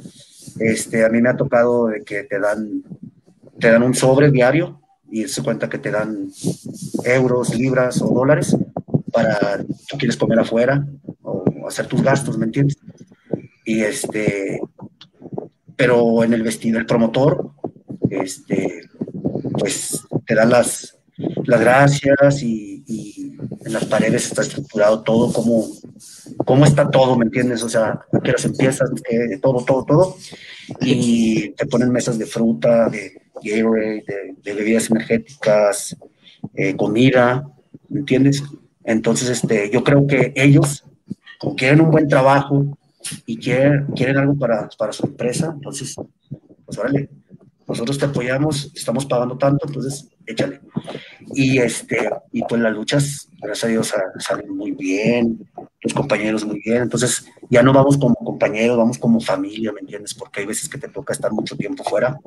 Este, a mí me ha tocado de que te dan te dan un sobre diario y se cuenta que te dan euros, libras o dólares para tú quieres comer afuera o hacer tus gastos, ¿me entiendes? Y este, pero en el vestido, el promotor, este, pues te dan las, las gracias y, en las paredes está estructurado todo, cómo, cómo está todo, ¿me entiendes? O sea, a qué horas empiezas, todo, todo, todo. Y te ponen mesas de fruta, de, de, bebidas energéticas, eh, comida, ¿me entiendes? Entonces, este, yo creo que ellos, como quieren un buen trabajo y quieren, quieren algo para, para su empresa, entonces, pues vale, nosotros te apoyamos, estamos pagando tanto, entonces échale. Y, este, y pues las luchas, gracias a Dios, salen muy bien, los compañeros muy bien, entonces ya no vamos como compañeros, vamos como familia, ¿me entiendes? Porque hay veces que te toca estar mucho tiempo fuera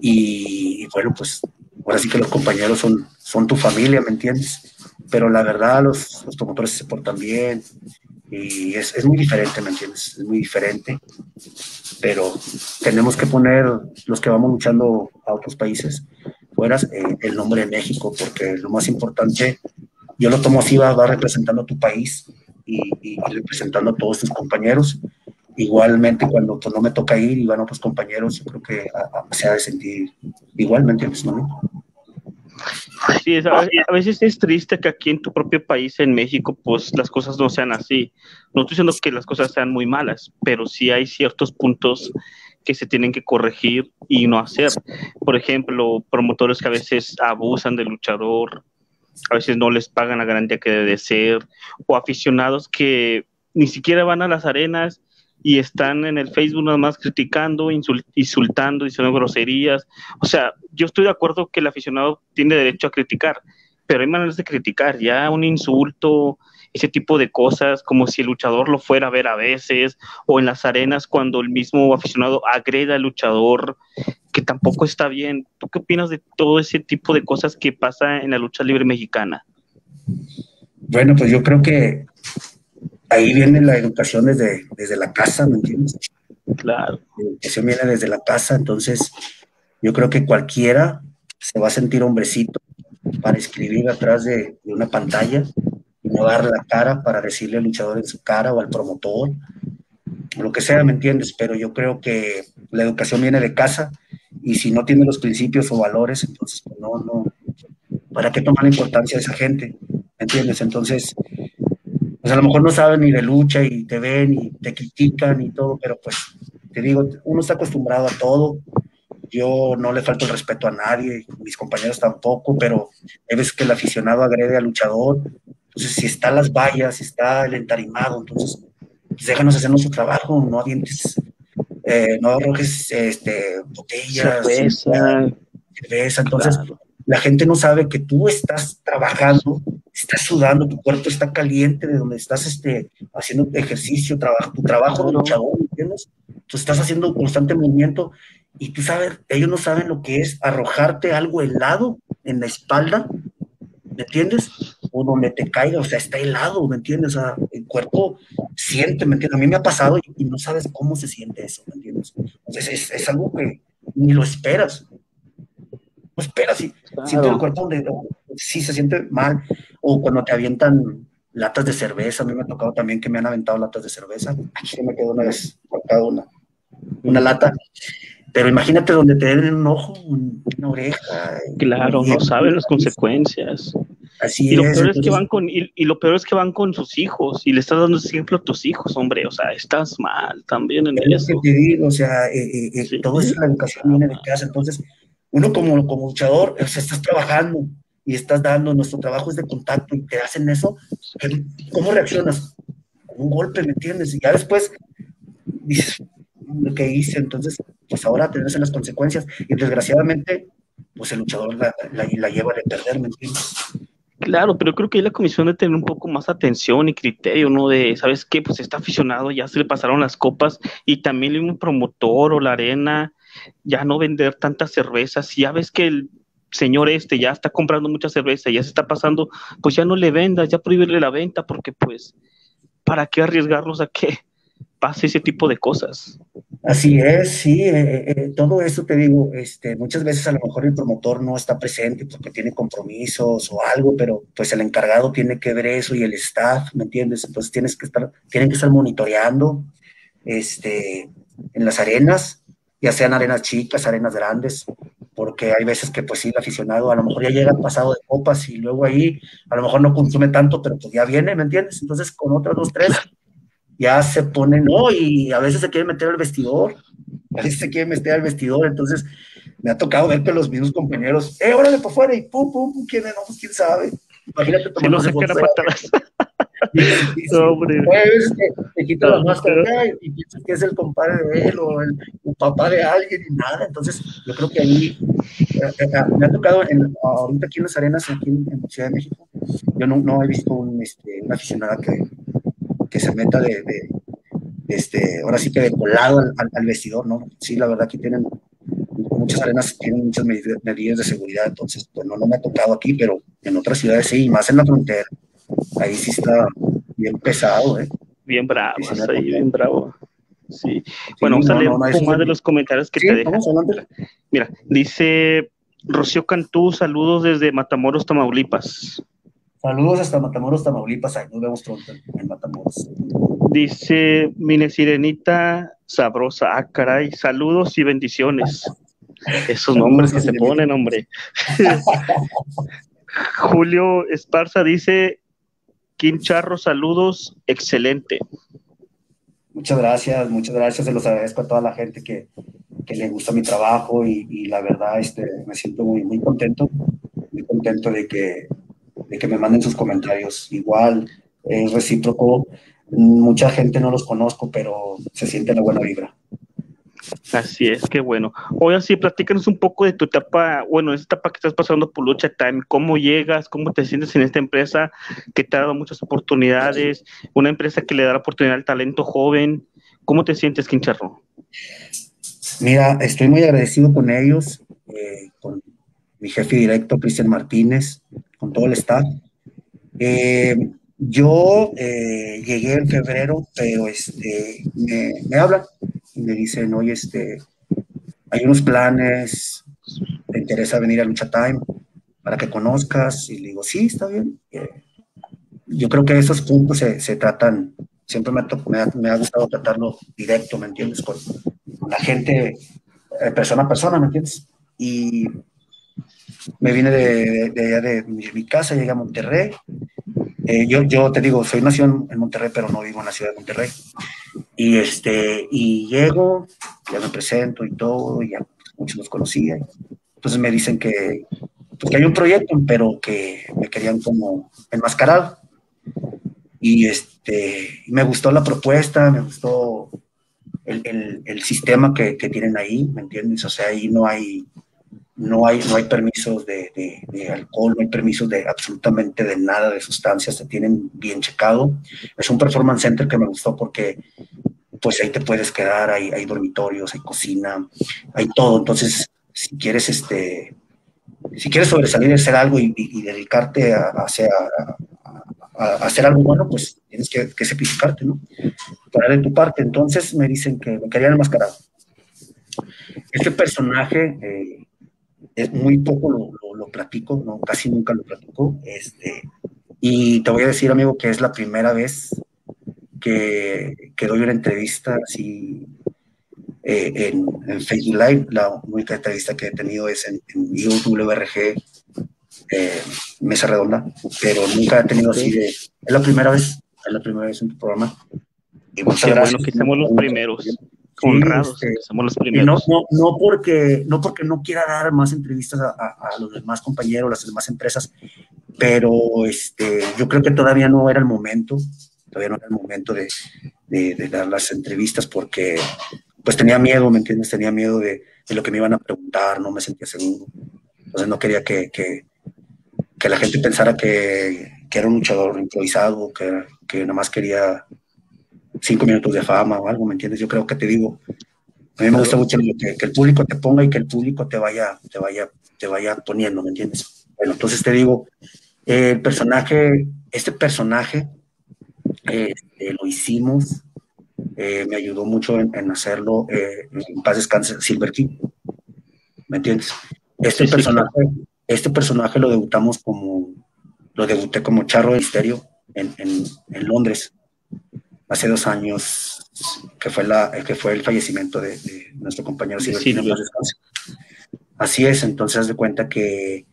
y, bueno, pues ahora sí que los compañeros son, son tu familia, ¿me entiendes? Pero la verdad, los, los promotores se portan bien y es, es muy diferente, ¿me entiendes? Es muy diferente pero tenemos que poner los que vamos luchando a otros países fuera eh, el nombre de México, porque lo más importante, yo lo tomo así, va, representando a tu país y, representando a todos tus compañeros. Igualmente, cuando pues, no me toca ir y van otros compañeros, yo creo que se ha de sentir igualmente, ¿no? Sí, a, veces es triste que aquí en tu propio país, en México, pues las cosas no sean así. No estoy diciendo que las cosas sean muy malas, pero sí hay ciertos puntos que se tienen que corregir y no hacer. Por ejemplo, promotores que a veces abusan del luchador, a veces no les pagan la garantía que debe ser, o aficionados que ni siquiera van a las arenas y están en el Facebook nada más criticando, insultando, diciendo groserías. O sea, yo estoy de acuerdo que el aficionado tiene derecho a criticar, pero hay maneras de criticar, ya un insulto, ese tipo de cosas, como si el luchador lo fuera a ver a veces, o en las arenas cuando el mismo aficionado agreda al luchador, que tampoco está bien. ¿Tú qué opinas de todo ese tipo de cosas que pasa en la lucha libre mexicana? Bueno, pues yo creo que ahí viene la educación desde, desde la casa, ¿me entiendes? Claro. La educación viene desde la casa, entonces yo creo que cualquiera se va a sentir hombrecito para escribir atrás de, una pantalla y no dar la cara para decirle al luchador en su cara o al promotor, lo que sea, ¿me entiendes? Pero yo creo que la educación viene de casa y si no tiene los principios o valores, entonces pues, no, no, ¿para qué tomar la importancia de esa gente? ¿Me entiendes? Entonces, pues a lo mejor no saben ni de lucha y te ven y te critican y todo, pero pues te digo, uno está acostumbrado a todo. Yo no le falto el respeto a nadie, mis compañeros tampoco, pero hay veces que el aficionado agrede al luchador. Entonces, si está las vallas, si está el entarimado, entonces pues déjanos hacer nuestro trabajo, no avientes, eh, no arrojes este, botellas, cerveza. cerveza. Entonces, la gente no sabe que tú estás trabajando estás sudando, tu cuerpo está caliente de donde estás este, haciendo ejercicio, trabajo, tu trabajo de luchador, ¿entiendes? Tú estás haciendo constante movimiento y tú sabes, ellos no saben lo que es arrojarte algo helado en la espalda, ¿me entiendes? O donde te caiga, o sea, está helado, ¿me entiendes? O sea, el cuerpo siente, ¿me entiendes? A mí me ha pasado y, no sabes cómo se siente eso, ¿me entiendes? Entonces es, es algo que ni lo esperas. No esperas, si, siente el cuerpo donde sí se siente mal o cuando te avientan latas de cerveza, a mí me ha tocado también que me han aventado latas de cerveza, aquí me quedó una vez por cada una, una lata, pero imagínate donde te den un ojo, una oreja. Claro, no saben las consecuencias. Así y lo peor es que van con y, lo peor es que van con sus hijos y le estás dando ejemplo a tus hijos, hombre, o sea, estás mal también en es eso. Que te digo, o sea, eh, eh, eh todo eso la educación viene de casa, entonces uno como como luchador, o sea, estás trabajando y estás dando, nuestro trabajo es de contacto y te hacen eso, ¿cómo reaccionas? Con un golpe, ¿me entiendes? Y ya después dices, lo que hice, entonces, pues ahora tenés las consecuencias y desgraciadamente, pues el luchador la, la lleva de perder, ¿me entiendes? Claro, pero creo que ahí la comisión de tener un poco más atención y criterio, ¿no? De, ¿sabes qué? Pues está aficionado, ya se le pasaron las copas y también un promotor o la arena, ya no vender tantas cervezas. Ya ves que el señor este ya está comprando mucha cerveza, ya se está pasando, pues ya no le vendas, ya prohibirle la venta, porque pues, ¿para qué arriesgarlos a que pase ese tipo de cosas? Así es, sí, eh, eh, eh, todo eso te digo, este, muchas veces a lo mejor el promotor no está presente porque tiene compromisos o algo, pero pues el encargado tiene que ver eso y el staff, ¿me entiendes? Entonces tienes que estar, tienen que estar monitoreando, este, en las arenas, ya sean arenas chicas, arenas grandes, porque hay veces que pues sí, el aficionado a lo mejor ya llega pasado de copas y luego ahí a lo mejor no consume tanto, pero pues ya viene, ¿me entiendes? Entonces con otras dos, tres ya se ponen, no, y a veces se quieren meter al vestidor, a veces se quieren meter al vestidor, entonces me ha tocado ver que los mismos compañeros, eh, órale para afuera, y pum, pum, pum, quién, no, pues quién sabe. Imagínate si no se no, hombre. Pues, te, te quita la máscara y piensas que es el compadre de él o el, papá de alguien y nada. Entonces, yo creo que ahí eh, eh, me ha tocado en, ahorita aquí en las arenas, aquí en, Ciudad de México, yo no, no he visto un, este, una aficionada que, que se meta de, este, ahora sí que de colado al, vestidor, ¿no? Sí, la verdad que tienen muchas arenas tienen muchas medidas de seguridad, entonces, pues no, no me ha tocado aquí, pero en otras ciudades sí, más en la frontera, ahí sí está bien pesado, ¿eh? Bien bravo, ahí bien bravo. Sí. Bueno, vamos a leer un poco más de los comentarios que te dejan. Mira, dice Rocío Cantú, saludos desde Matamoros, Tamaulipas. Saludos hasta Matamoros, Tamaulipas. Ahí nos vemos pronto en Matamoros. Dice Mine Sirenita Sabrosa. Ah, caray. Saludos y bendiciones. Esos nombres que se ponen, hombre. Julio Esparza dice: Quincharro, saludos. Excelente. Muchas gracias, muchas gracias. Se los agradezco a toda la gente que, le gusta mi trabajo y, la verdad este, me siento muy, muy contento, muy contento de que de que me manden sus comentarios. Igual, es recíproco. Mucha gente no los conozco, pero se siente la buena vibra. Así es, qué bueno. Oye, sí, platícanos un poco de tu etapa, bueno, esa etapa que estás pasando por Lucha Time, cómo llegas, cómo te sientes en esta empresa que te ha dado muchas oportunidades, una empresa que le da la oportunidad al talento joven. ¿Cómo te sientes, Quincharro? Mira, estoy muy agradecido con ellos, eh, con mi jefe directo, Cristian Martínez, con todo el staff. Eh, yo eh, llegué en febrero, pero este, me, hablan y me dicen, oye, este, hay unos planes, ¿te interesa venir a Lucha Time para que conozcas? Y le digo, sí, está bien. Eh, yo creo que esos puntos se, se tratan, siempre me, me, ha, me, ha, gustado tratarlo directo, ¿me entiendes? Con, la gente, persona a persona, ¿me entiendes? Y me vine de, de, de, mi casa, llegué a Monterrey. Eh, yo, yo te digo, soy nación en Monterrey, pero no vivo en la ciudad de Monterrey. Y, este, y llego, ya me presento y todo, y ya muchos los conocía. Entonces me dicen que, pues hay un proyecto, pero que me querían como enmascarado. Y este, me gustó la propuesta, me gustó el, el, el sistema que, que, tienen ahí, ¿me entiendes? O sea, ahí no hay, no hay, no hay permisos de, alcohol, no hay permisos de absolutamente de nada de sustancias, se tienen bien checado. Es un performance center que me gustó porque pues ahí te puedes quedar, hay, hay dormitorios, hay cocina, hay todo. Entonces, si quieres, este, si quieres sobresalir, hacer algo y, dedicarte a, hacer, a, hacer algo bueno, pues tienes que, que sacrificarte, ¿no? Para de tu parte. Entonces me dicen que me querían enmascarado. Este personaje... Eh, es muy poco lo, lo, platico, no, casi nunca lo platico. Este, Y te voy a decir, amigo, que es la primera vez que, que doy una entrevista así eh, en, en, Facebook Live. La única entrevista que he tenido es en, en IWRG eh, Mesa Redonda, pero nunca he tenido así de... Es la primera vez, es la primera vez en tu programa. Y muchas gracias. bueno que seamos los primeros. Honrados, este, somos los primeros. No, no, no, porque, no porque no quiera dar más entrevistas a, a, a, los demás compañeros, las demás empresas, pero este, yo creo que todavía no era el momento, todavía no era el momento de, de, de dar las entrevistas porque pues tenía miedo, ¿me entiendes? Tenía miedo de, de, lo que me iban a preguntar, no me sentía seguro. Entonces no quería que, que, que la gente pensara que, que, era un luchador improvisado, que, que nada más quería cinco minutos de fama o algo, ¿me entiendes? Yo creo que te digo, a mí me gusta mucho que, que, el público te ponga y que el público te vaya, te vaya, te vaya poniendo, ¿me entiendes? Bueno, entonces te digo, el personaje, este personaje eh, eh, lo hicimos, eh, me ayudó mucho en, en hacerlo, eh, en paz descanse Silver King, ¿me entiendes? Este sí, personaje, sí. este personaje lo debutamos como, lo debuté como Charro de Misterio en, en, en Londres, hace dos años, que fue, la, que fue el fallecimiento de, de nuestro compañero Silver King, Así es, entonces haz de cuenta que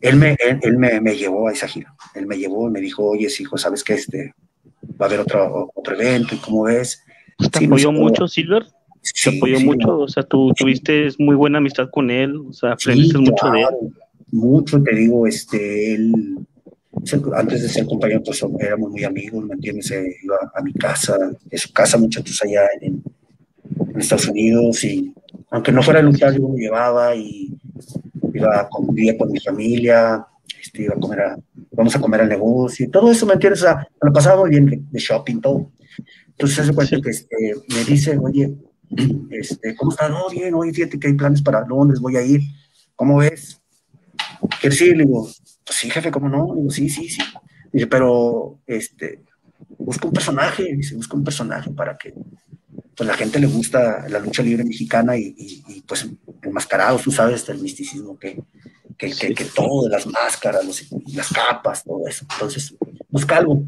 él me, él, él me, me, llevó a esa gira. Él me llevó y me dijo, oye, hijo, ¿sabes qué? Este, va a haber otro, otro evento y cómo ves. ¿Te sí, apoyó mucho, Silver? Sí, ¿Te apoyó sí, mucho? O sea, tú tuviste muy buena amistad con él, o sea, aprendiste mucho claro, de él. Mucho, te digo, este, él, antes de ser compañero, pues éramos muy amigos, ¿me entiendes? Se iba a mi casa, de su casa, muchachos allá en, Estados Unidos, y aunque no fuera luchar, yo me llevaba y iba a convivir con mi familia, este, iba a comer a, vamos a comer al negocio, todo eso, ¿me entiendes? O sea, lo pasaba muy bien de, shopping, todo. Entonces hace cuenta sí. que este, me dice, oye, este, ¿cómo estás? No, bien, oye, fíjate que hay planes para Londres, voy a ir. ¿Cómo ves? ¿Quieres ir? Le digo, sí, jefe, ¿cómo no? Digo, sí, sí, sí. Dice, pero, este, busca un personaje, dice, busca un personaje para que, pues la gente le gusta la lucha libre mexicana y, y, y pues enmascarados, tú sabes, el misticismo que, que, sí. que, que todo, las máscaras, los, las capas, todo eso. Entonces, busca algo.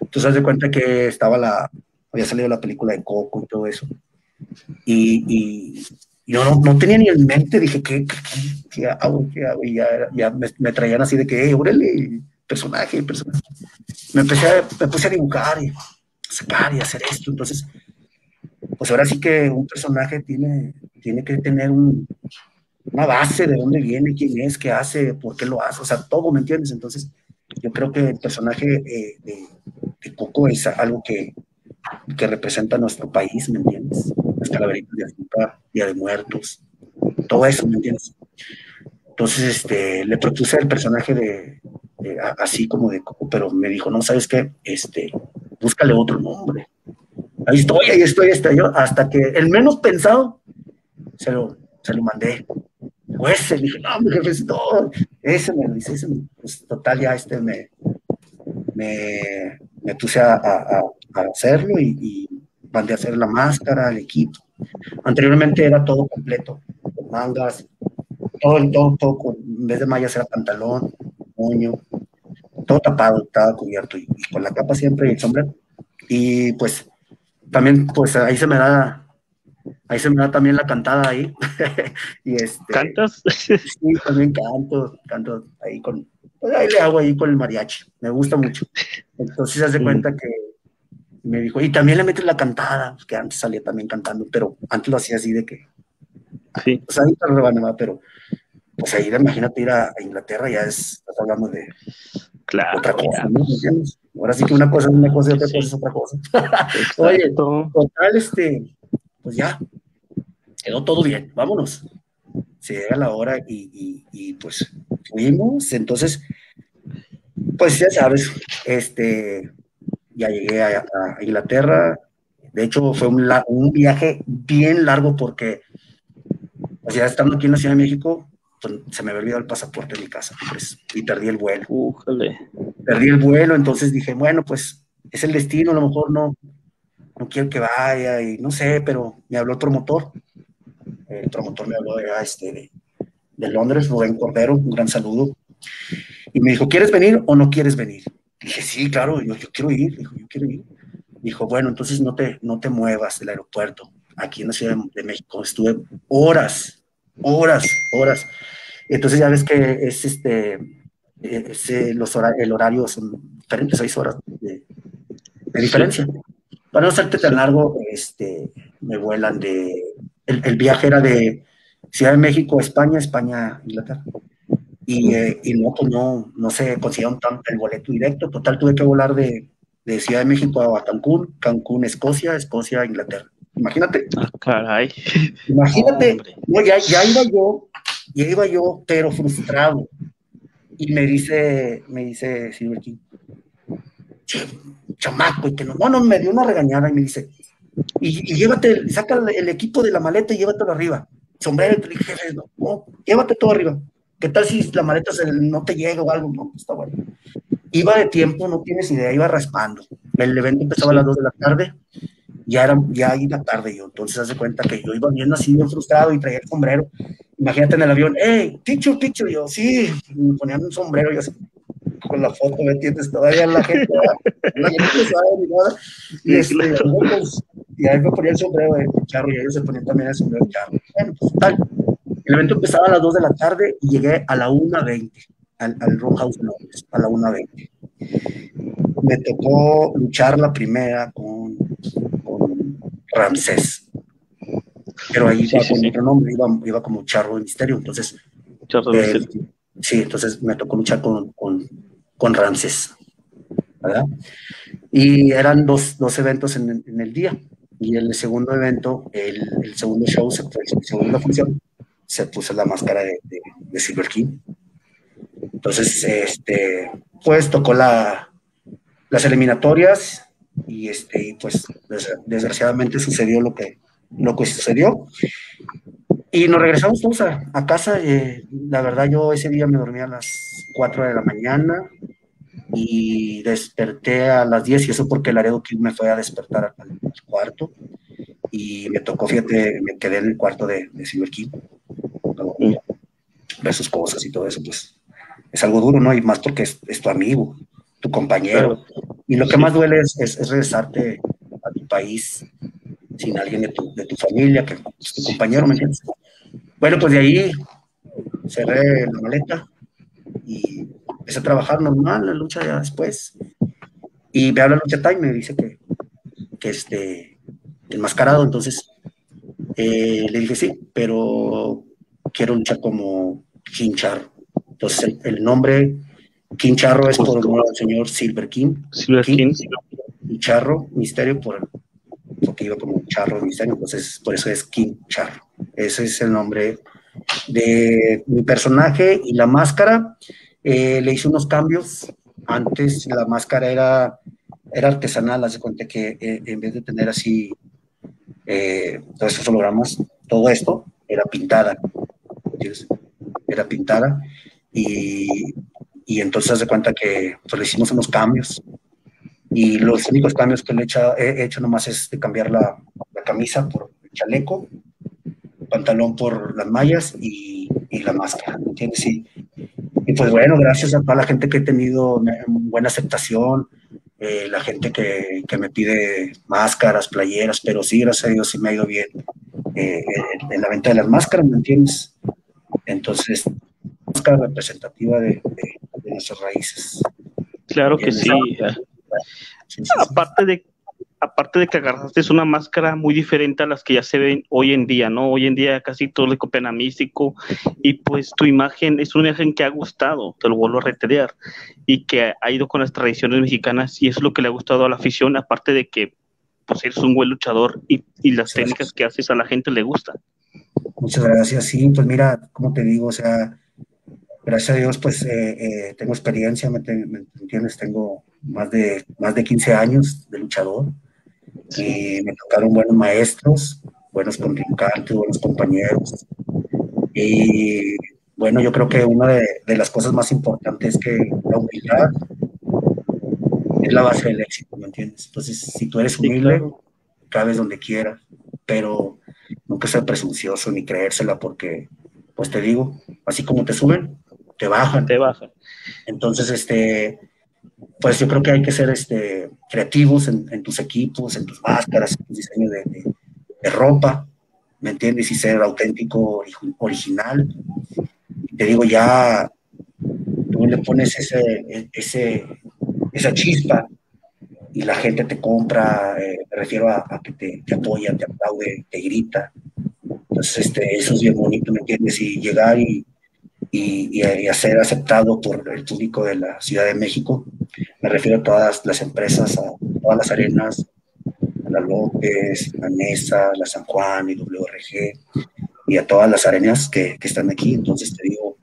Entonces, haz de cuenta que estaba la, había salido la película de Coco y todo eso. Y, y yo no, no, tenía ni en mente, dije, ¿qué, qué, qué hago? ¿Qué hago? Y ya, ya me, me, traían así de que, hey, órale, personaje, personaje. Me empecé a, me puse a dibujar y sacar y hacer esto. Entonces, pues ahora sí que un personaje tiene, tiene que tener un, una base de dónde viene, quién es, qué hace, por qué lo hace, o sea, todo, ¿me entiendes? Entonces, yo creo que el personaje eh, de, de, Coco es algo que, que representa nuestro país, ¿me entiendes? Las calaveritas de azúcar, Día de Muertos, todo eso, ¿me entiendes? Entonces, este, le propuse el personaje de, de, así como de Coco, pero me dijo, no, ¿sabes qué? Este, búscale otro nombre ahí estoy, ahí estoy, estoy yo, hasta que el menos pensado se lo, se lo mandé. Pues le dije, no, mi jefe, no, ese me dice, ese, pues total, ya este me, me, me puse a, a, a hacerlo y, y, mandé a hacer la máscara, el equipo. Anteriormente era todo completo, mangas, todo, todo, todo, con, en vez de mallas era pantalón, moño, todo tapado, estaba cubierto y, y con la capa siempre y el sombrero. Y pues también pues ahí se me da ahí se me da también la cantada ahí y este cantas sí también canto canto ahí con pues ahí le hago ahí con el mariachi me gusta mucho entonces se hace cuenta que me dijo y también le metes la cantada que antes salía también cantando pero antes lo hacía así de que sí pues ahí está rebanada pero pues ahí imagínate ir a, a Inglaterra ya es estás hablando de claro, otra cosa ¿no? Ahora sí que una cosa es una cosa y otra sí. cosa es otra cosa. Oye, total, este, pues ya, quedó todo bien, vámonos. Se llega la hora y, y, y pues fuimos, entonces, pues ya sabes, este, ya llegué a, a Inglaterra, de hecho fue un, un, viaje bien largo porque, pues ya estando aquí en la Ciudad de México, pues, se me había olvidado el pasaporte en mi casa pues, y perdí el vuelo. Perdí el vuelo, entonces dije, bueno, pues es el destino, a lo mejor no, no quiero que vaya y no sé, pero me habló otro motor. El promotor me habló de, este, de, de Londres, Rubén Cordero, un gran saludo. Y me dijo, ¿quieres venir o no quieres venir? Dije, sí, claro, yo, yo quiero ir, dijo, yo quiero ir. Dijo, bueno, entonces no te, no te muevas del aeropuerto. Aquí en la Ciudad de México estuve horas, horas, horas. Entonces ya ves que es este, es, los el horario son diferentes, seis horas de, diferencia. Para no hacerte tan largo, este, me vuelan de, el, el, viaje era de Ciudad de México a España, España, Inglaterra. Y, eh, y no, pues no, no se consiguieron tanto el boleto directo. Total, tuve que volar de, de Ciudad de México a Cancún, Cancún, Escocia, Escocia, Inglaterra. Imagínate. Ah, caray. Imagínate. No, ya, ya iba yo, ya iba yo, pero frustrado. Y me dice, me dice Silver King, chamaco, y que no, no, me dio una regañada y me dice, y, llévate, saca el, equipo de la maleta y llévatelo arriba. Sombrero, dije, no, no, llévate todo arriba. ¿Qué tal si la maleta se, no te llega o algo? No, pues, está bueno. Iba de tiempo, no tienes idea, iba raspando. El evento empezaba a las 2 de la tarde, ya era ya iba tarde yo, entonces hace cuenta que yo iba viendo así bien frustrado y traía el sombrero. Imagínate en el avión, hey, picture, picture, yo, sí, me ponían un sombrero y así, con la foto, ¿me entiendes? Todavía la gente, la gente no sabe ni nada. Y, este, pues, y ahí me ponía el sombrero de charro y ellos se ponían también el sombrero de charro. Bueno, pues tal. El evento empezaba a las 2 de la tarde y llegué a la 1.20 al, al House Londres, a la 1.20. Me tocó luchar la primera con, con Ramsés. Pero ahí iba con otro nombre, iba, iba, como Charro de Misterio. Entonces, eh, sí, entonces me tocó luchar con, con, con Ramsés. ¿verdad? Y eran dos, dos eventos en, en, el día. Y el segundo evento, el, el segundo show, la segunda función, se puso la máscara de, Silver King. Entonces, este, pues tocó la, las eliminatorias y este, pues desgraciadamente sucedió lo que, lo que sucedió. Y nos regresamos todos a, a casa. Eh, la verdad, yo ese día me dormí a las 4 de la mañana y desperté a las 10 y eso porque el Laredo King me fue a despertar al, cuarto y me tocó, fíjate, me quedé en el cuarto de, de Silver King ver sus cosas y todo eso, pues es algo duro, ¿no? Y más porque es, tu amigo, tu compañero. y lo que más duele es, es, regresarte a tu país sin alguien de tu, de tu familia, que es tu compañero, ¿me entiendes? Bueno, pues de ahí cerré la maleta y empecé a trabajar normal, la lucha ya después. Y me habla Lucha Time, me dice que, que este, enmascarado, entonces eh, le dije sí, pero quiero luchar como Quincharro. Entonces, el, nombre Quincharro es por el señor Silver King. Silver King. Y Charro, Misterio, por, porque iba como Charro Misterio, entonces por eso es King Charro. Ese es el nombre de mi personaje y la máscara. Eh, le hice unos cambios. Antes la máscara era, era artesanal, hace cuenta que eh, en vez de tener así eh, todos estos hologramas, todo esto era pintada era pintada y, y entonces hace cuenta que pues, le hicimos unos cambios y los únicos cambios que le he hecho, he hecho nomás es de cambiar la, la camisa por el chaleco, pantalón por las mallas y, y la máscara, ¿me entiendes? Y, y, pues bueno, gracias a toda la gente que he tenido buena aceptación, eh, la gente que, que, me pide máscaras, playeras, pero sí, gracias a Dios sí me ha ido bien eh, en la venta de las máscaras, ¿me entiendes? Entonces, máscara representativa de, nuestras raíces. Claro que sí. Aparte de aparte de que agarraste es una máscara muy diferente a las que ya se ven hoy en día, ¿no? Hoy en día casi todo le copian a Místico y pues tu imagen es una imagen que ha gustado, te lo vuelvo a reiterar, y que ha ido con las tradiciones mexicanas y es lo que le ha gustado a la afición, aparte de que pues eres un buen luchador y, y las técnicas que haces a la gente le gustan. Muchas gracias. Sí, pues mira, como te digo, o sea, gracias a Dios, pues eh, eh, tengo experiencia, ¿me, entiendes? Tengo más de, más de 15 años de luchador y me tocaron buenos maestros, buenos contrincantes, buenos compañeros. Y bueno, yo creo que una de, de, las cosas más importantes es que la humildad es la base del éxito, ¿me entiendes? Entonces, si tú eres humilde, cabes donde quieras, pero nunca ser presuncioso ni creérsela porque, pues te digo, así como te suben, te bajan. Te bajan. Entonces, este, pues yo creo que hay que ser este, creativos en, tus equipos, en tus máscaras, en tu diseño de, ropa, ¿me entiendes? Y ser auténtico, original. Te digo, ya tú le pones ese, ese, esa chispa y la gente te compra, eh, me refiero a, que te, te, apoya, te aplaude, te grita. Entonces, este, eso es bien bonito, ¿me entiendes? Y llegar y, y, y, a ser aceptado por el público de la Ciudad de México. Me refiero a todas las empresas, a todas las arenas, a la López, la Mesa, la San Juan y WRG, y a todas las arenas que, que están aquí. Entonces te digo,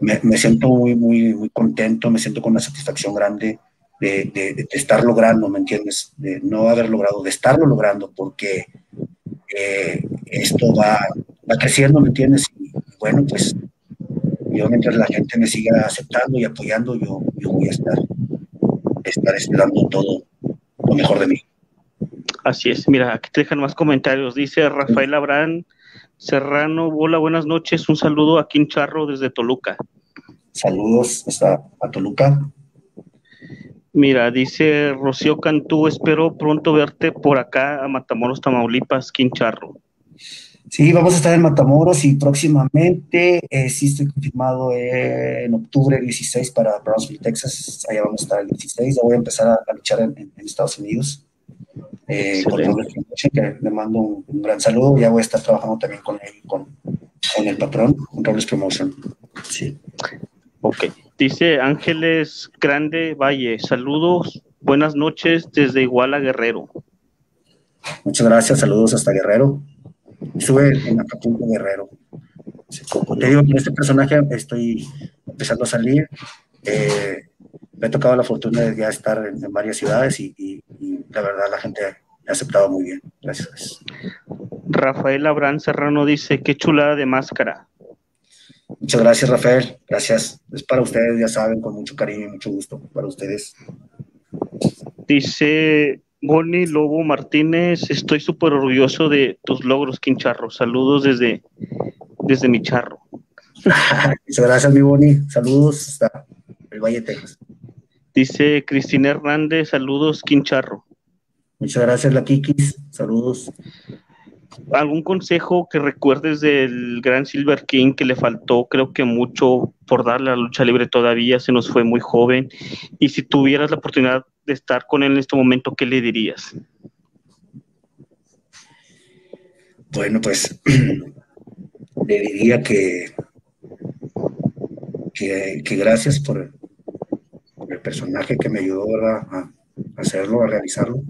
me, me, siento muy, muy, muy contento, me siento con una satisfacción grande de, de, de, estar logrando, ¿me entiendes? De no haber logrado, de estarlo logrando, porque eh, esto va, va creciendo, ¿me entiendes? Y bueno, pues yo mientras la gente me siga aceptando y apoyando, yo, yo voy a estar, estar esperando todo lo mejor de mí. Así es, mira, aquí te dejan más comentarios. Dice Rafael Abraham Serrano, hola, buenas noches, un saludo a Quincharro desde Toluca. Saludos hasta a Toluca. Mira, dice Rocío Cantú, espero pronto verte por acá a Matamoros, Tamaulipas, Quincharro. Sí, vamos a estar en Matamoros y próximamente, eh, sí estoy confirmado en octubre 16 para Brownsville, Texas. Allá vamos a estar el 16. Ya voy a empezar a, luchar en, Estados Unidos. Eh, con que le mando un, gran saludo. Ya voy a estar trabajando también con él, con, con el patrón, con Robles Promotion. Sí. Ok. Dice Ángeles Grande Valle, saludos, buenas noches desde Iguala Guerrero. Muchas gracias, saludos hasta Guerrero. Sube en Acapulco Guerrero. Te digo, con este personaje estoy empezando a salir. Eh, me ha tocado la fortuna de ya estar en, varias ciudades y, la verdad la gente ha aceptado muy bien. Gracias. Rafael Abrán Serrano dice, qué chulada de máscara. Muchas gracias, Rafael. Gracias. Es para ustedes, ya saben, con mucho cariño y mucho gusto para ustedes. Dice Bonnie Lobo Martínez, estoy súper orgulloso de tus logros, Quincharro. Saludos desde, desde mi charro. Muchas gracias, mi Bonnie. Saludos hasta el Valle Texas. Dice Cristina Hernández, saludos, Quincharro. Muchas gracias, la Kikis. Saludos. ¿Algún consejo que recuerdes del gran Silver King que le faltó, creo que mucho por darle a la lucha libre todavía, se nos fue muy joven? Y si tuvieras la oportunidad de estar con él en este momento, ¿qué le dirías? Bueno, pues le diría que, que, gracias por, el personaje que me ayudó a hacerlo, a realizarlo,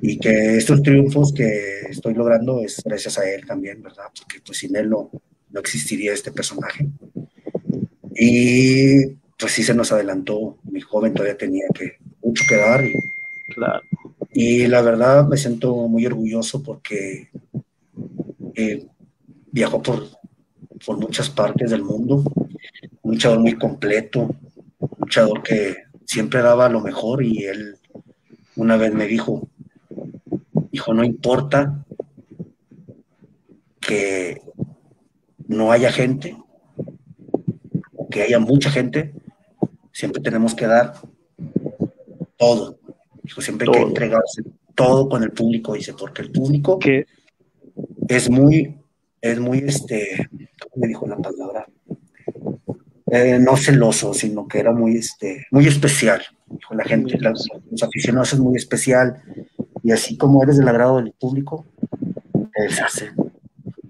y que estos triunfos que estoy logrando es gracias a él también, ¿verdad? Porque pues sin él no, no existiría este personaje. Y pues sí se nos adelantó, mi joven todavía tenía que mucho que dar y, claro. y la verdad me siento muy orgulloso porque eh, viajó por, por muchas partes del mundo, un luchador muy completo, un luchador que siempre daba lo mejor y él una vez me dijo, hijo, no importa que no haya gente, o que haya mucha gente, siempre tenemos que dar todo. Dijo, siempre hay que entregarse todo con el público, dice, porque el público es muy, es muy, este, ¿cómo me dijo la palabra? Eh, no celoso, sino que era muy, este, muy especial. Dijo la gente, los, aficionados es muy especial. Y así como eres del agrado del público, les hace.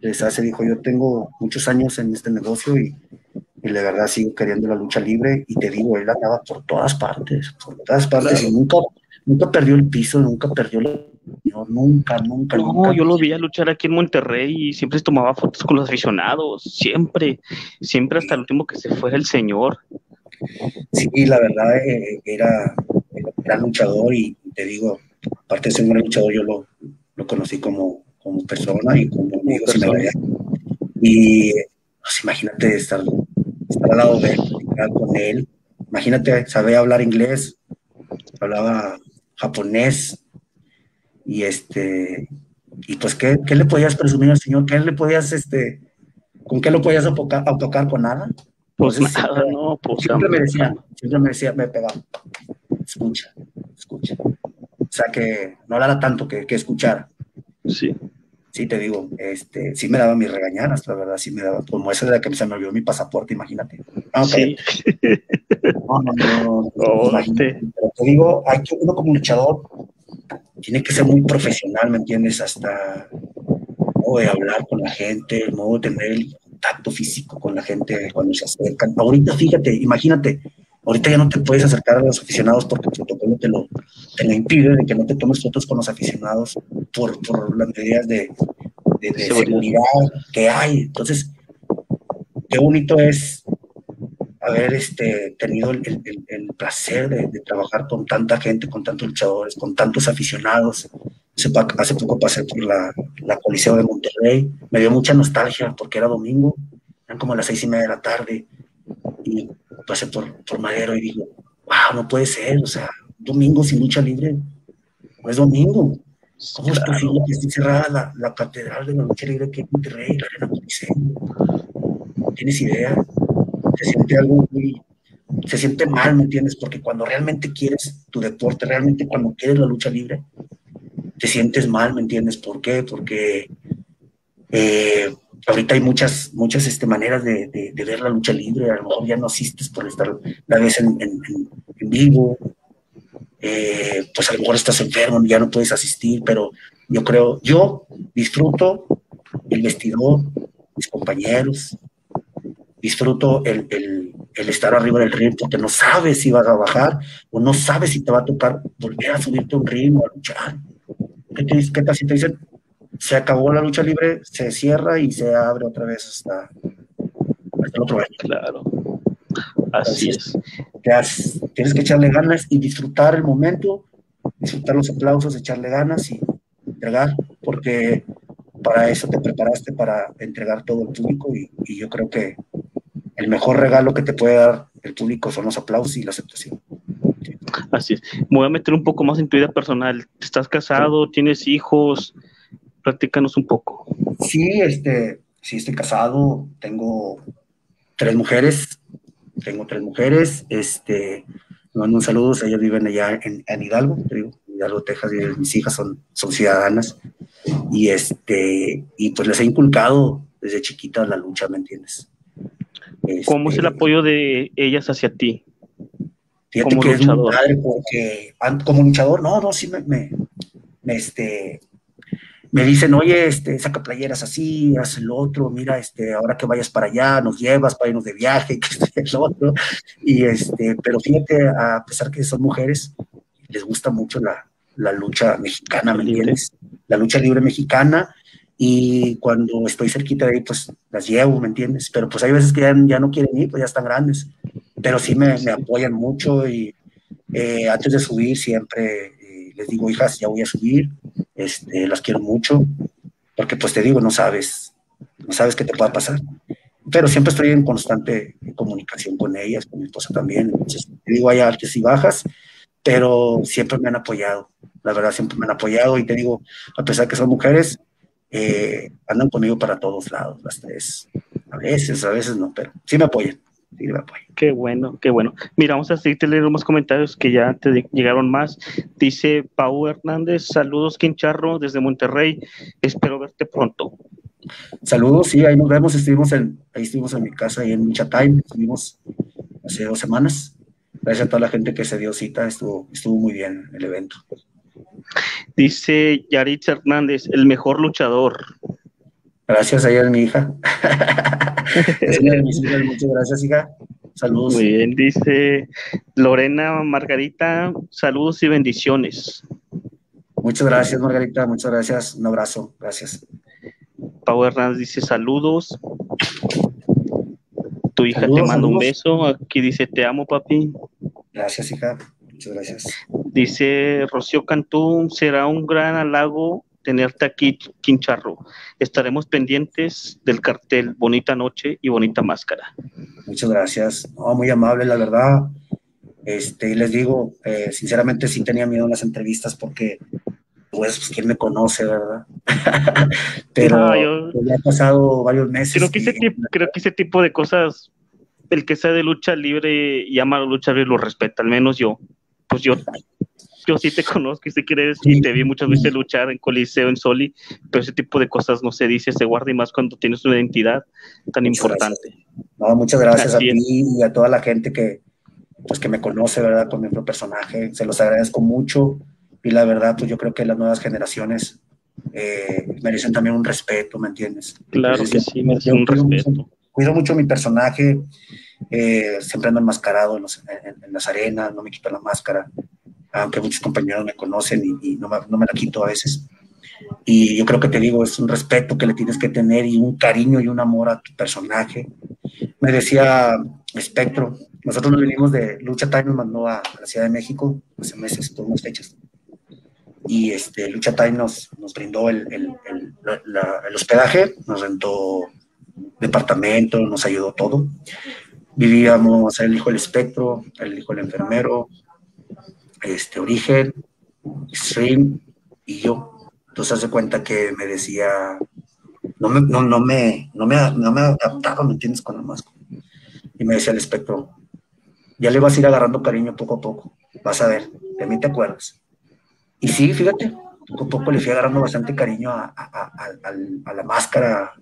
Les hace, dijo, yo tengo muchos años en este negocio y, y de verdad sigo queriendo la lucha libre. Y te digo, él andaba por todas partes, por todas partes, y nunca, nunca perdió el piso, nunca perdió la no, nunca, nunca. No, yo lo vi a luchar aquí en Monterrey y siempre tomaba fotos con los aficionados, siempre, siempre hasta el último que se fue el señor. Sí, la verdad eh, era, era gran luchador y te digo, aparte de ser un gran luchador, yo lo, lo conocí como, como persona y como amigo. Y pues, imagínate estar, estar al lado de él, con él. Imagínate, sabía hablar inglés, hablaba japonés, y este, y pues, ¿qué, ¿qué, le podías presumir al señor? ¿Qué le podías, este, con qué lo podías tocar con nada? Pues nada, no, pues siempre me decía, siempre me decía, me pegaba. escucha, escucha. O sea, que no hablara tanto que, que escuchara. Sí. Sí, te digo, este, sí me daba mis regañadas, la verdad, sí me daba, como esa de la que se me olvidó mi pasaporte, imagínate. Ah, sí. No, no, no, oh, Pero te digo, hay que, uno como luchador tiene que ser muy profesional, ¿me entiendes? Hasta el modo de hablar con la gente, el modo de tener el contacto físico con la gente cuando se acercan. Ahorita, fíjate, imagínate, ahorita ya no te puedes acercar a los aficionados porque el protocolo te lo, te lo impide, de que no te tomes fotos con los aficionados por, por las medidas de, de, seguridad que hay. Entonces, qué bonito es haber este, tenido el, el, el placer de, de, trabajar con tanta gente, con tantos luchadores, con tantos aficionados. Hace, poco pasé por la, la, Coliseo de Monterrey, me dio mucha nostalgia porque era domingo, eran como las seis y media de la tarde, y pasé por, por Madero y digo, wow, no puede ser, o sea, domingo sin lucha libre, no es domingo. ¿Cómo es posible que esté cerrada la, la, catedral de la lucha libre que es Monterrey, la Arena Coliseo? No tienes idea se siente algo muy, se siente mal, ¿me entiendes? Porque cuando realmente quieres tu deporte, realmente cuando quieres la lucha libre, te sientes mal, ¿me entiendes? ¿Por qué? Porque eh, ahorita hay muchas, muchas este, maneras de, ver la lucha libre, a lo mejor ya no asistes por estar la vez en, vivo, eh, pues a lo mejor estás enfermo, ya no puedes asistir, pero yo creo, yo disfruto el vestidor, mis compañeros, disfruto el, estar arriba del ring porque no sabes si vas a bajar o no sabes si te va a tocar volver a subirte un ring o a luchar. ¿Qué, te, qué tal si te dicen, se acabó la lucha libre, se cierra y se abre otra vez hasta, hasta el otro año? Claro. Así es. Has, tienes que echarle ganas y disfrutar el momento, disfrutar los aplausos, echarle ganas y entregar, porque para eso te preparaste, para entregar todo el público y, y yo creo que el mejor regalo que te puede dar el público son los aplausos y la aceptación. Así es. Me voy a meter un poco más en tu vida personal. ¿Estás casado? ¿Tienes hijos? Platícanos un poco. Sí, este, sí estoy casado. Tengo tres mujeres. Tengo tres mujeres. Este, mando un saludo. Ellas viven allá en, en Hidalgo, digo, Hidalgo, Texas. Y mis hijas son, son ciudadanas. Y este, y pues les he inculcado desde chiquita la lucha, ¿me entiendes? ¿Cómo es el este, apoyo de ellas hacia ti? Fíjate como que luchador. es muy porque como luchador, no, no, sí me, me, este, me dicen, oye, este, saca playeras así, haz el otro, mira, este, ahora que vayas para allá, nos llevas para irnos de viaje, que este, el otro. Y este, pero fíjate, a pesar que son mujeres, les gusta mucho la, la lucha mexicana, ¿me entiendes? La lucha libre mexicana, y cuando estoy cerquita de ahí, pues las llevo, ¿me entiendes? Pero pues hay veces que ya, ya no quieren ir, pues ya están grandes, pero sí me, me apoyan mucho y eh, antes de subir siempre eh, les digo, hijas, ya voy a subir, este, las quiero mucho, porque pues te digo, no sabes, no sabes qué te pueda pasar. Pero siempre estoy en constante comunicación con ellas, con mi esposa también. Entonces, te digo, hay altas y bajas, pero siempre me han apoyado. La verdad, siempre me han apoyado y te digo, a pesar que son mujeres, eh, andan conmigo para todos lados, las tres. A veces, a veces no, pero sí me apoyan. Sí me apoyan. Qué bueno, qué bueno. Mira, vamos a seguirte leyendo unos comentarios que ya te llegaron más. Dice Pau Hernández, saludos Quincharro desde Monterrey, espero verte pronto. Saludos, sí, ahí nos vemos, estuvimos en, ahí estuvimos en mi casa, ahí en Time, estuvimos hace dos semanas. Gracias a toda la gente que se dio cita, estuvo, estuvo muy bien el evento. Dice Yaritza Hernández, el mejor luchador. Gracias, ella es mi hija. muchas gracias, hija. Saludos. Muy bien, dice Lorena Margarita, saludos y bendiciones. Muchas gracias, Margarita, muchas gracias. Un abrazo, gracias. Pau Hernández dice saludos. Tu hija te manda un beso. Aquí dice te amo, papi. Gracias, hija. Muchas gracias. Dice Rocío Cantú, será un gran halago tenerte aquí, Quincharro. Estaremos pendientes del cartel Bonita Noche y Bonita Máscara. Muchas gracias. muy amable, la verdad. Este, les digo, eh, sinceramente sí tenía miedo en las entrevistas porque, pues, pues ¿quién me conoce, verdad? Pero no, pues, ya ha pasado varios meses. Creo que, ese tipo, creo que ese tipo de cosas, el que sea de lucha libre y ama la lucha libre lo respeta, al menos yo pues yo yo sí te conozco y sé que eres y te vi muchas veces luchar en Coliseo, en Soli, pero ese tipo de cosas no se dice, se guarda y más cuando tienes una identidad tan importante. No, muchas gracias a ti y a toda la gente que, pues, que me conoce, ¿verdad? Con mi personaje. Se los agradezco mucho y la verdad, pues yo creo que las nuevas generaciones eh, merecen también un respeto, ¿me entiendes? Claro que sí, merecen un respeto. cuido mucho mi personaje, eh, siempre ando enmascarado en, en, las arenas, no me quito la máscara aunque muchos compañeros me conocen y, no, me, no, me, la quito a veces. Y yo creo que te digo, es un respeto que le tienes que tener y un cariño y un amor a tu personaje. Me decía Espectro, nosotros nos vinimos de Lucha Time, nos mandó a, la Ciudad de México hace meses, por unas fechas. Y este, Lucha Time nos, nos brindó el, el, el, el hospedaje, nos rentó departamento, nos ayudó todo. Vivíamos el hijo del espectro, el hijo del enfermero, este, Origen, Stream y yo. Entonces hace cuenta que me decía, no me, no, no me, no me, no me adaptaba, ¿me entiendes? Con la máscara. Y me decía el espectro, ya le vas a ir agarrando cariño poco a poco, vas a ver, de mí te acuerdas. Y sí, fíjate, poco a poco le fui agarrando bastante cariño a, a, a la máscara,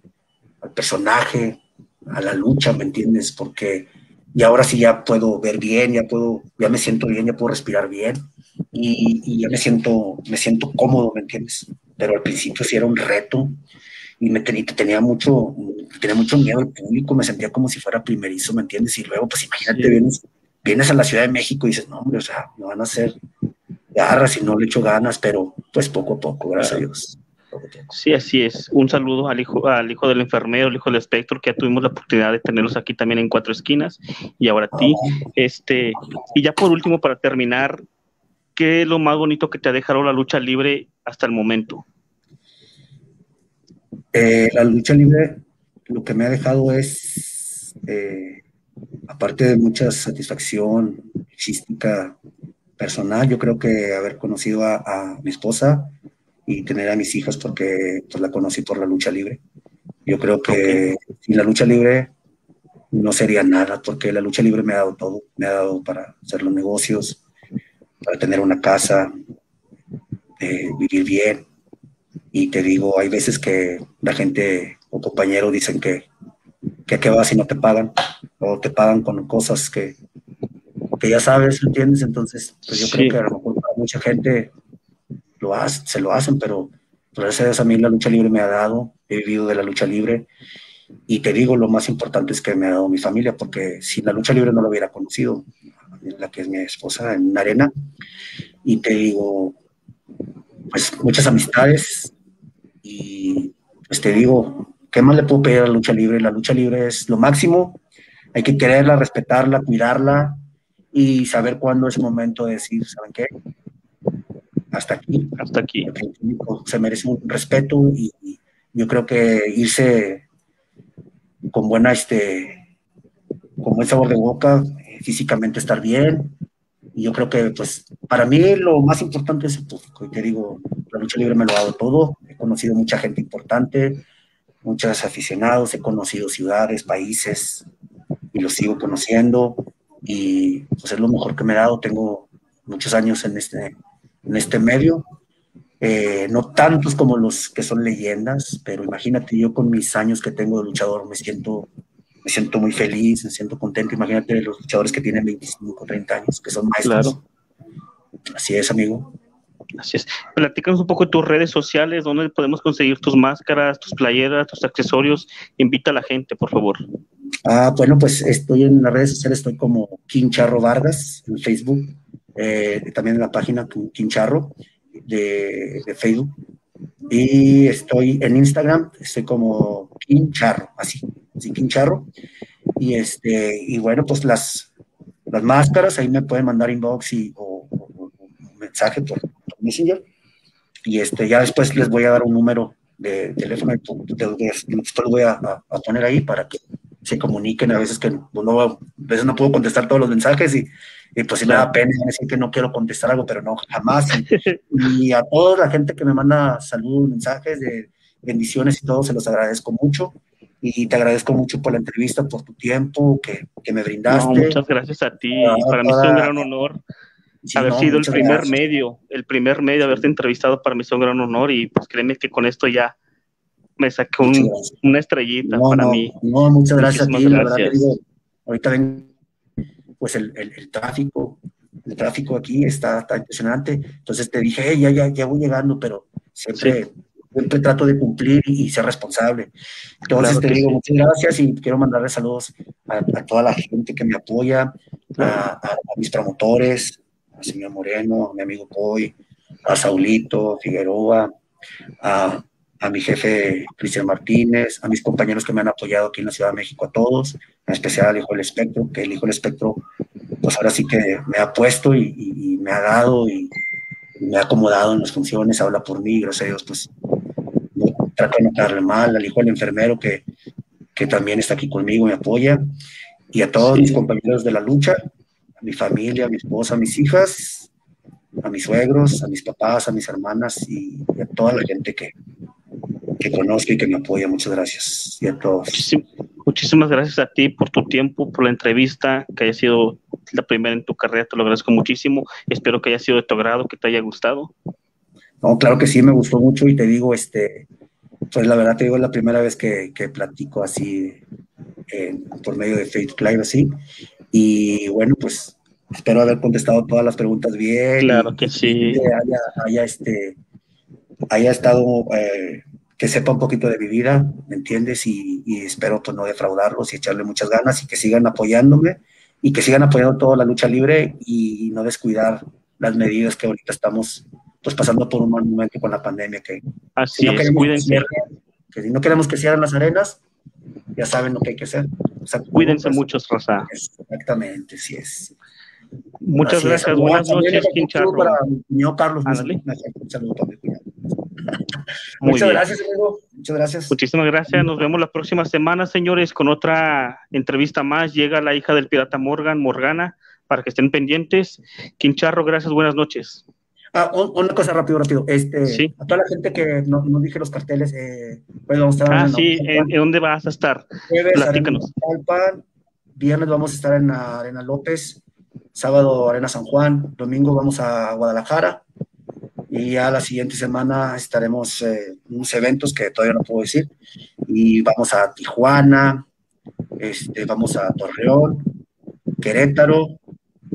al personaje, a la lucha, ¿me entiendes? Porque y ahora sí ya puedo ver bien, ya puedo, ya me siento bien, ya puedo respirar bien y, ya me siento, me siento cómodo, ¿me entiendes? Pero al principio sí era un reto y me tenía, tenía mucho, tenía mucho miedo al público, me sentía como si fuera primerizo, ¿me entiendes? Y luego, pues imagínate, vienes, vienes a la Ciudad de México y dices, no, hombre, o sea, me van a hacer garras y no le echo ganas, pero pues poco a poco, gracias a Dios. Sí, así es. Un saludo al hijo, al hijo del enfermero, al hijo del espectro, que ya tuvimos la oportunidad de tenerlos aquí también en cuatro esquinas. Y ahora a ti. Este, y ya por último, para terminar, ¿qué es lo más bonito que te ha dejado la lucha libre hasta el momento? Eh, la lucha libre, lo que me ha dejado es, eh, aparte de mucha satisfacción física, personal, yo creo que haber conocido a mi esposa, y tener a mis hijas porque pues, la conocí por la lucha libre. Yo creo que sin la lucha libre no sería nada, porque la lucha libre me ha dado todo, me ha dado para hacer los negocios, para tener una casa, eh, vivir bien. Y te digo, hay veces que la gente o compañeros dicen que, que a qué vas si no te pagan, o te pagan con cosas que, que ya sabes, ¿entiendes? Entonces, pues yo creo que a lo mejor para mucha gente se lo hacen, pero gracias a mí la lucha libre me ha dado, he vivido de la lucha libre y te digo, lo más importante es que me ha dado mi familia, porque sin la lucha libre no lo hubiera conocido, la que es mi esposa en arena, y te digo, pues muchas amistades y pues te digo, ¿qué más le puedo pedir a la lucha libre? La lucha libre es lo máximo, hay que quererla, respetarla, cuidarla y saber cuándo es el momento de decir, ¿saben qué? Hasta aquí. Hasta aquí. Se merece un respeto y, yo creo que irse con buena, este, con buen sabor de boca, físicamente estar bien. Y yo creo que, pues, para mí lo más importante es el público. Y te digo, la lucha libre me lo ha dado todo. He conocido mucha gente importante, muchos aficionados, he conocido ciudades, países, y los sigo conociendo. Y pues es lo mejor que me ha dado. Tengo muchos años en este, en este medio. Eh, no tantos como los que son leyendas, pero imagínate yo con mis años que tengo de luchador me siento, me siento muy feliz, me siento contento. Imagínate los luchadores que tienen 25, 30 años, que son maestros. Así es, amigo. Así es. Platícanos un poco de tus redes sociales, dónde podemos conseguir tus máscaras, tus playeras, tus accesorios. Invita a la gente, por favor. Ah, bueno, pues estoy en las redes sociales, estoy como Quincharro Vargas en Facebook, eh, también en la página Quincharro de, de, Facebook. Y estoy en Instagram, estoy como Quincharro, así, así Quincharro. Y, este, y bueno, pues las, las máscaras, ahí me pueden mandar inbox y, o, mensaje por, Messenger. Y este, ya después les voy a dar un número de teléfono, después lo voy a, a, poner ahí para que se comuniquen. A veces que no, a veces no puedo contestar todos los mensajes y, y pues sí me da pena decir que no quiero contestar algo, pero no, jamás. Y, a toda la gente que me manda saludos, mensajes de bendiciones y todo, se los agradezco mucho. Y te agradezco mucho por la entrevista, por tu tiempo que, que me brindaste. muchas gracias a ti. Para mí es un gran honor. haber sido el primer medio, el primer medio, haberte entrevistado para mí es un gran honor y pues créeme que con esto ya me sacó una estrellita para mí. No, muchas gracias a ti, la verdad digo, ahorita ven, pues el, el, tráfico, el tráfico aquí está, está, impresionante, entonces te dije, ya, ya, ya voy llegando, pero siempre, siempre trato de cumplir y, ser responsable. Entonces te digo muchas gracias y quiero mandarle saludos a, toda la gente que me apoya, a, a, mis promotores, al señor Moreno, a mi amigo Coy, a Saulito, Figueroa, a a mi jefe Cristian Martínez, a mis compañeros que me han apoyado aquí en la Ciudad de México, a todos, en especial al Hijo del Espectro, que el Hijo del Espectro, pues ahora sí que me ha puesto y, me ha dado y, me ha acomodado en las funciones, habla por mí, gracias a Dios, pues no, trato de no darle mal, al Hijo del Enfermero que, que también está aquí conmigo, me apoya, y a todos mis compañeros de la lucha, a mi familia, a mi esposa, a mis hijas, a mis suegros, a mis papás, a mis hermanas y a toda la gente que, que conozca y que me apoya. Muchas gracias. Y a todos. muchísimas gracias a ti por tu tiempo, por la entrevista, que haya sido la primera en tu carrera. Te lo agradezco muchísimo. Espero que haya sido de tu agrado, que te haya gustado. No, claro que sí, me gustó mucho y te digo, este, pues la verdad te digo, es la primera vez que, que platico así por medio de Facebook Live así. Y bueno, pues espero haber contestado todas las preguntas bien. Claro que sí. Que haya, haya, este, haya estado eh, que sepa un poquito de mi vida, ¿me entiendes? Y, espero pues, no defraudarlos y echarle muchas ganas y que sigan apoyándome y que sigan apoyando toda la lucha libre y, no descuidar las medidas que ahorita estamos pues pasando por un mal momento con la pandemia que así es, cuídense. que, si no queremos que cierren las arenas ya saben lo que hay que hacer. Cuídense mucho Rosa exactamente sí es. Muchas gracias buenas noches para mi Carlos un saludo para mi Muchas gracias, amigo. Muchas gracias. Muchísimas gracias. Nos vemos la próxima semana, señores, con otra entrevista más. Llega la hija del pirata Morgan, Morgana, para que estén pendientes. Quincharro, gracias, buenas noches. Ah, una cosa rápido, rápido. Este, A toda la gente que no, dije los carteles, eh, pues vamos a estar Ah, sí, ¿en, dónde vas a estar? Jueves, Platícanos. viernes vamos a estar en Arena López, sábado Arena San Juan, domingo vamos a Guadalajara, y ya la siguiente semana estaremos en eh, unos eventos que todavía no puedo decir y vamos a Tijuana, este, vamos a Torreón, Querétaro,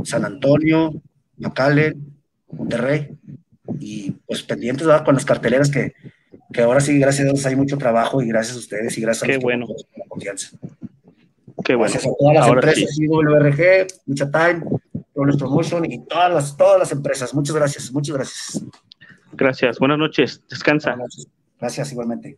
San Antonio, McAllen, Monterrey y pues pendientes con las carteleras que, que, ahora sí, gracias a Dios hay mucho trabajo y gracias a ustedes y gracias Qué a bueno. por la confianza. Qué bueno. Gracias a todas las empresas, sí. WRG, Mucha Time, Rollers Promotion y todas las, todas las empresas. Muchas gracias, muchas gracias. Gracias. Buenas noches. Descansa. Gracias, igualmente.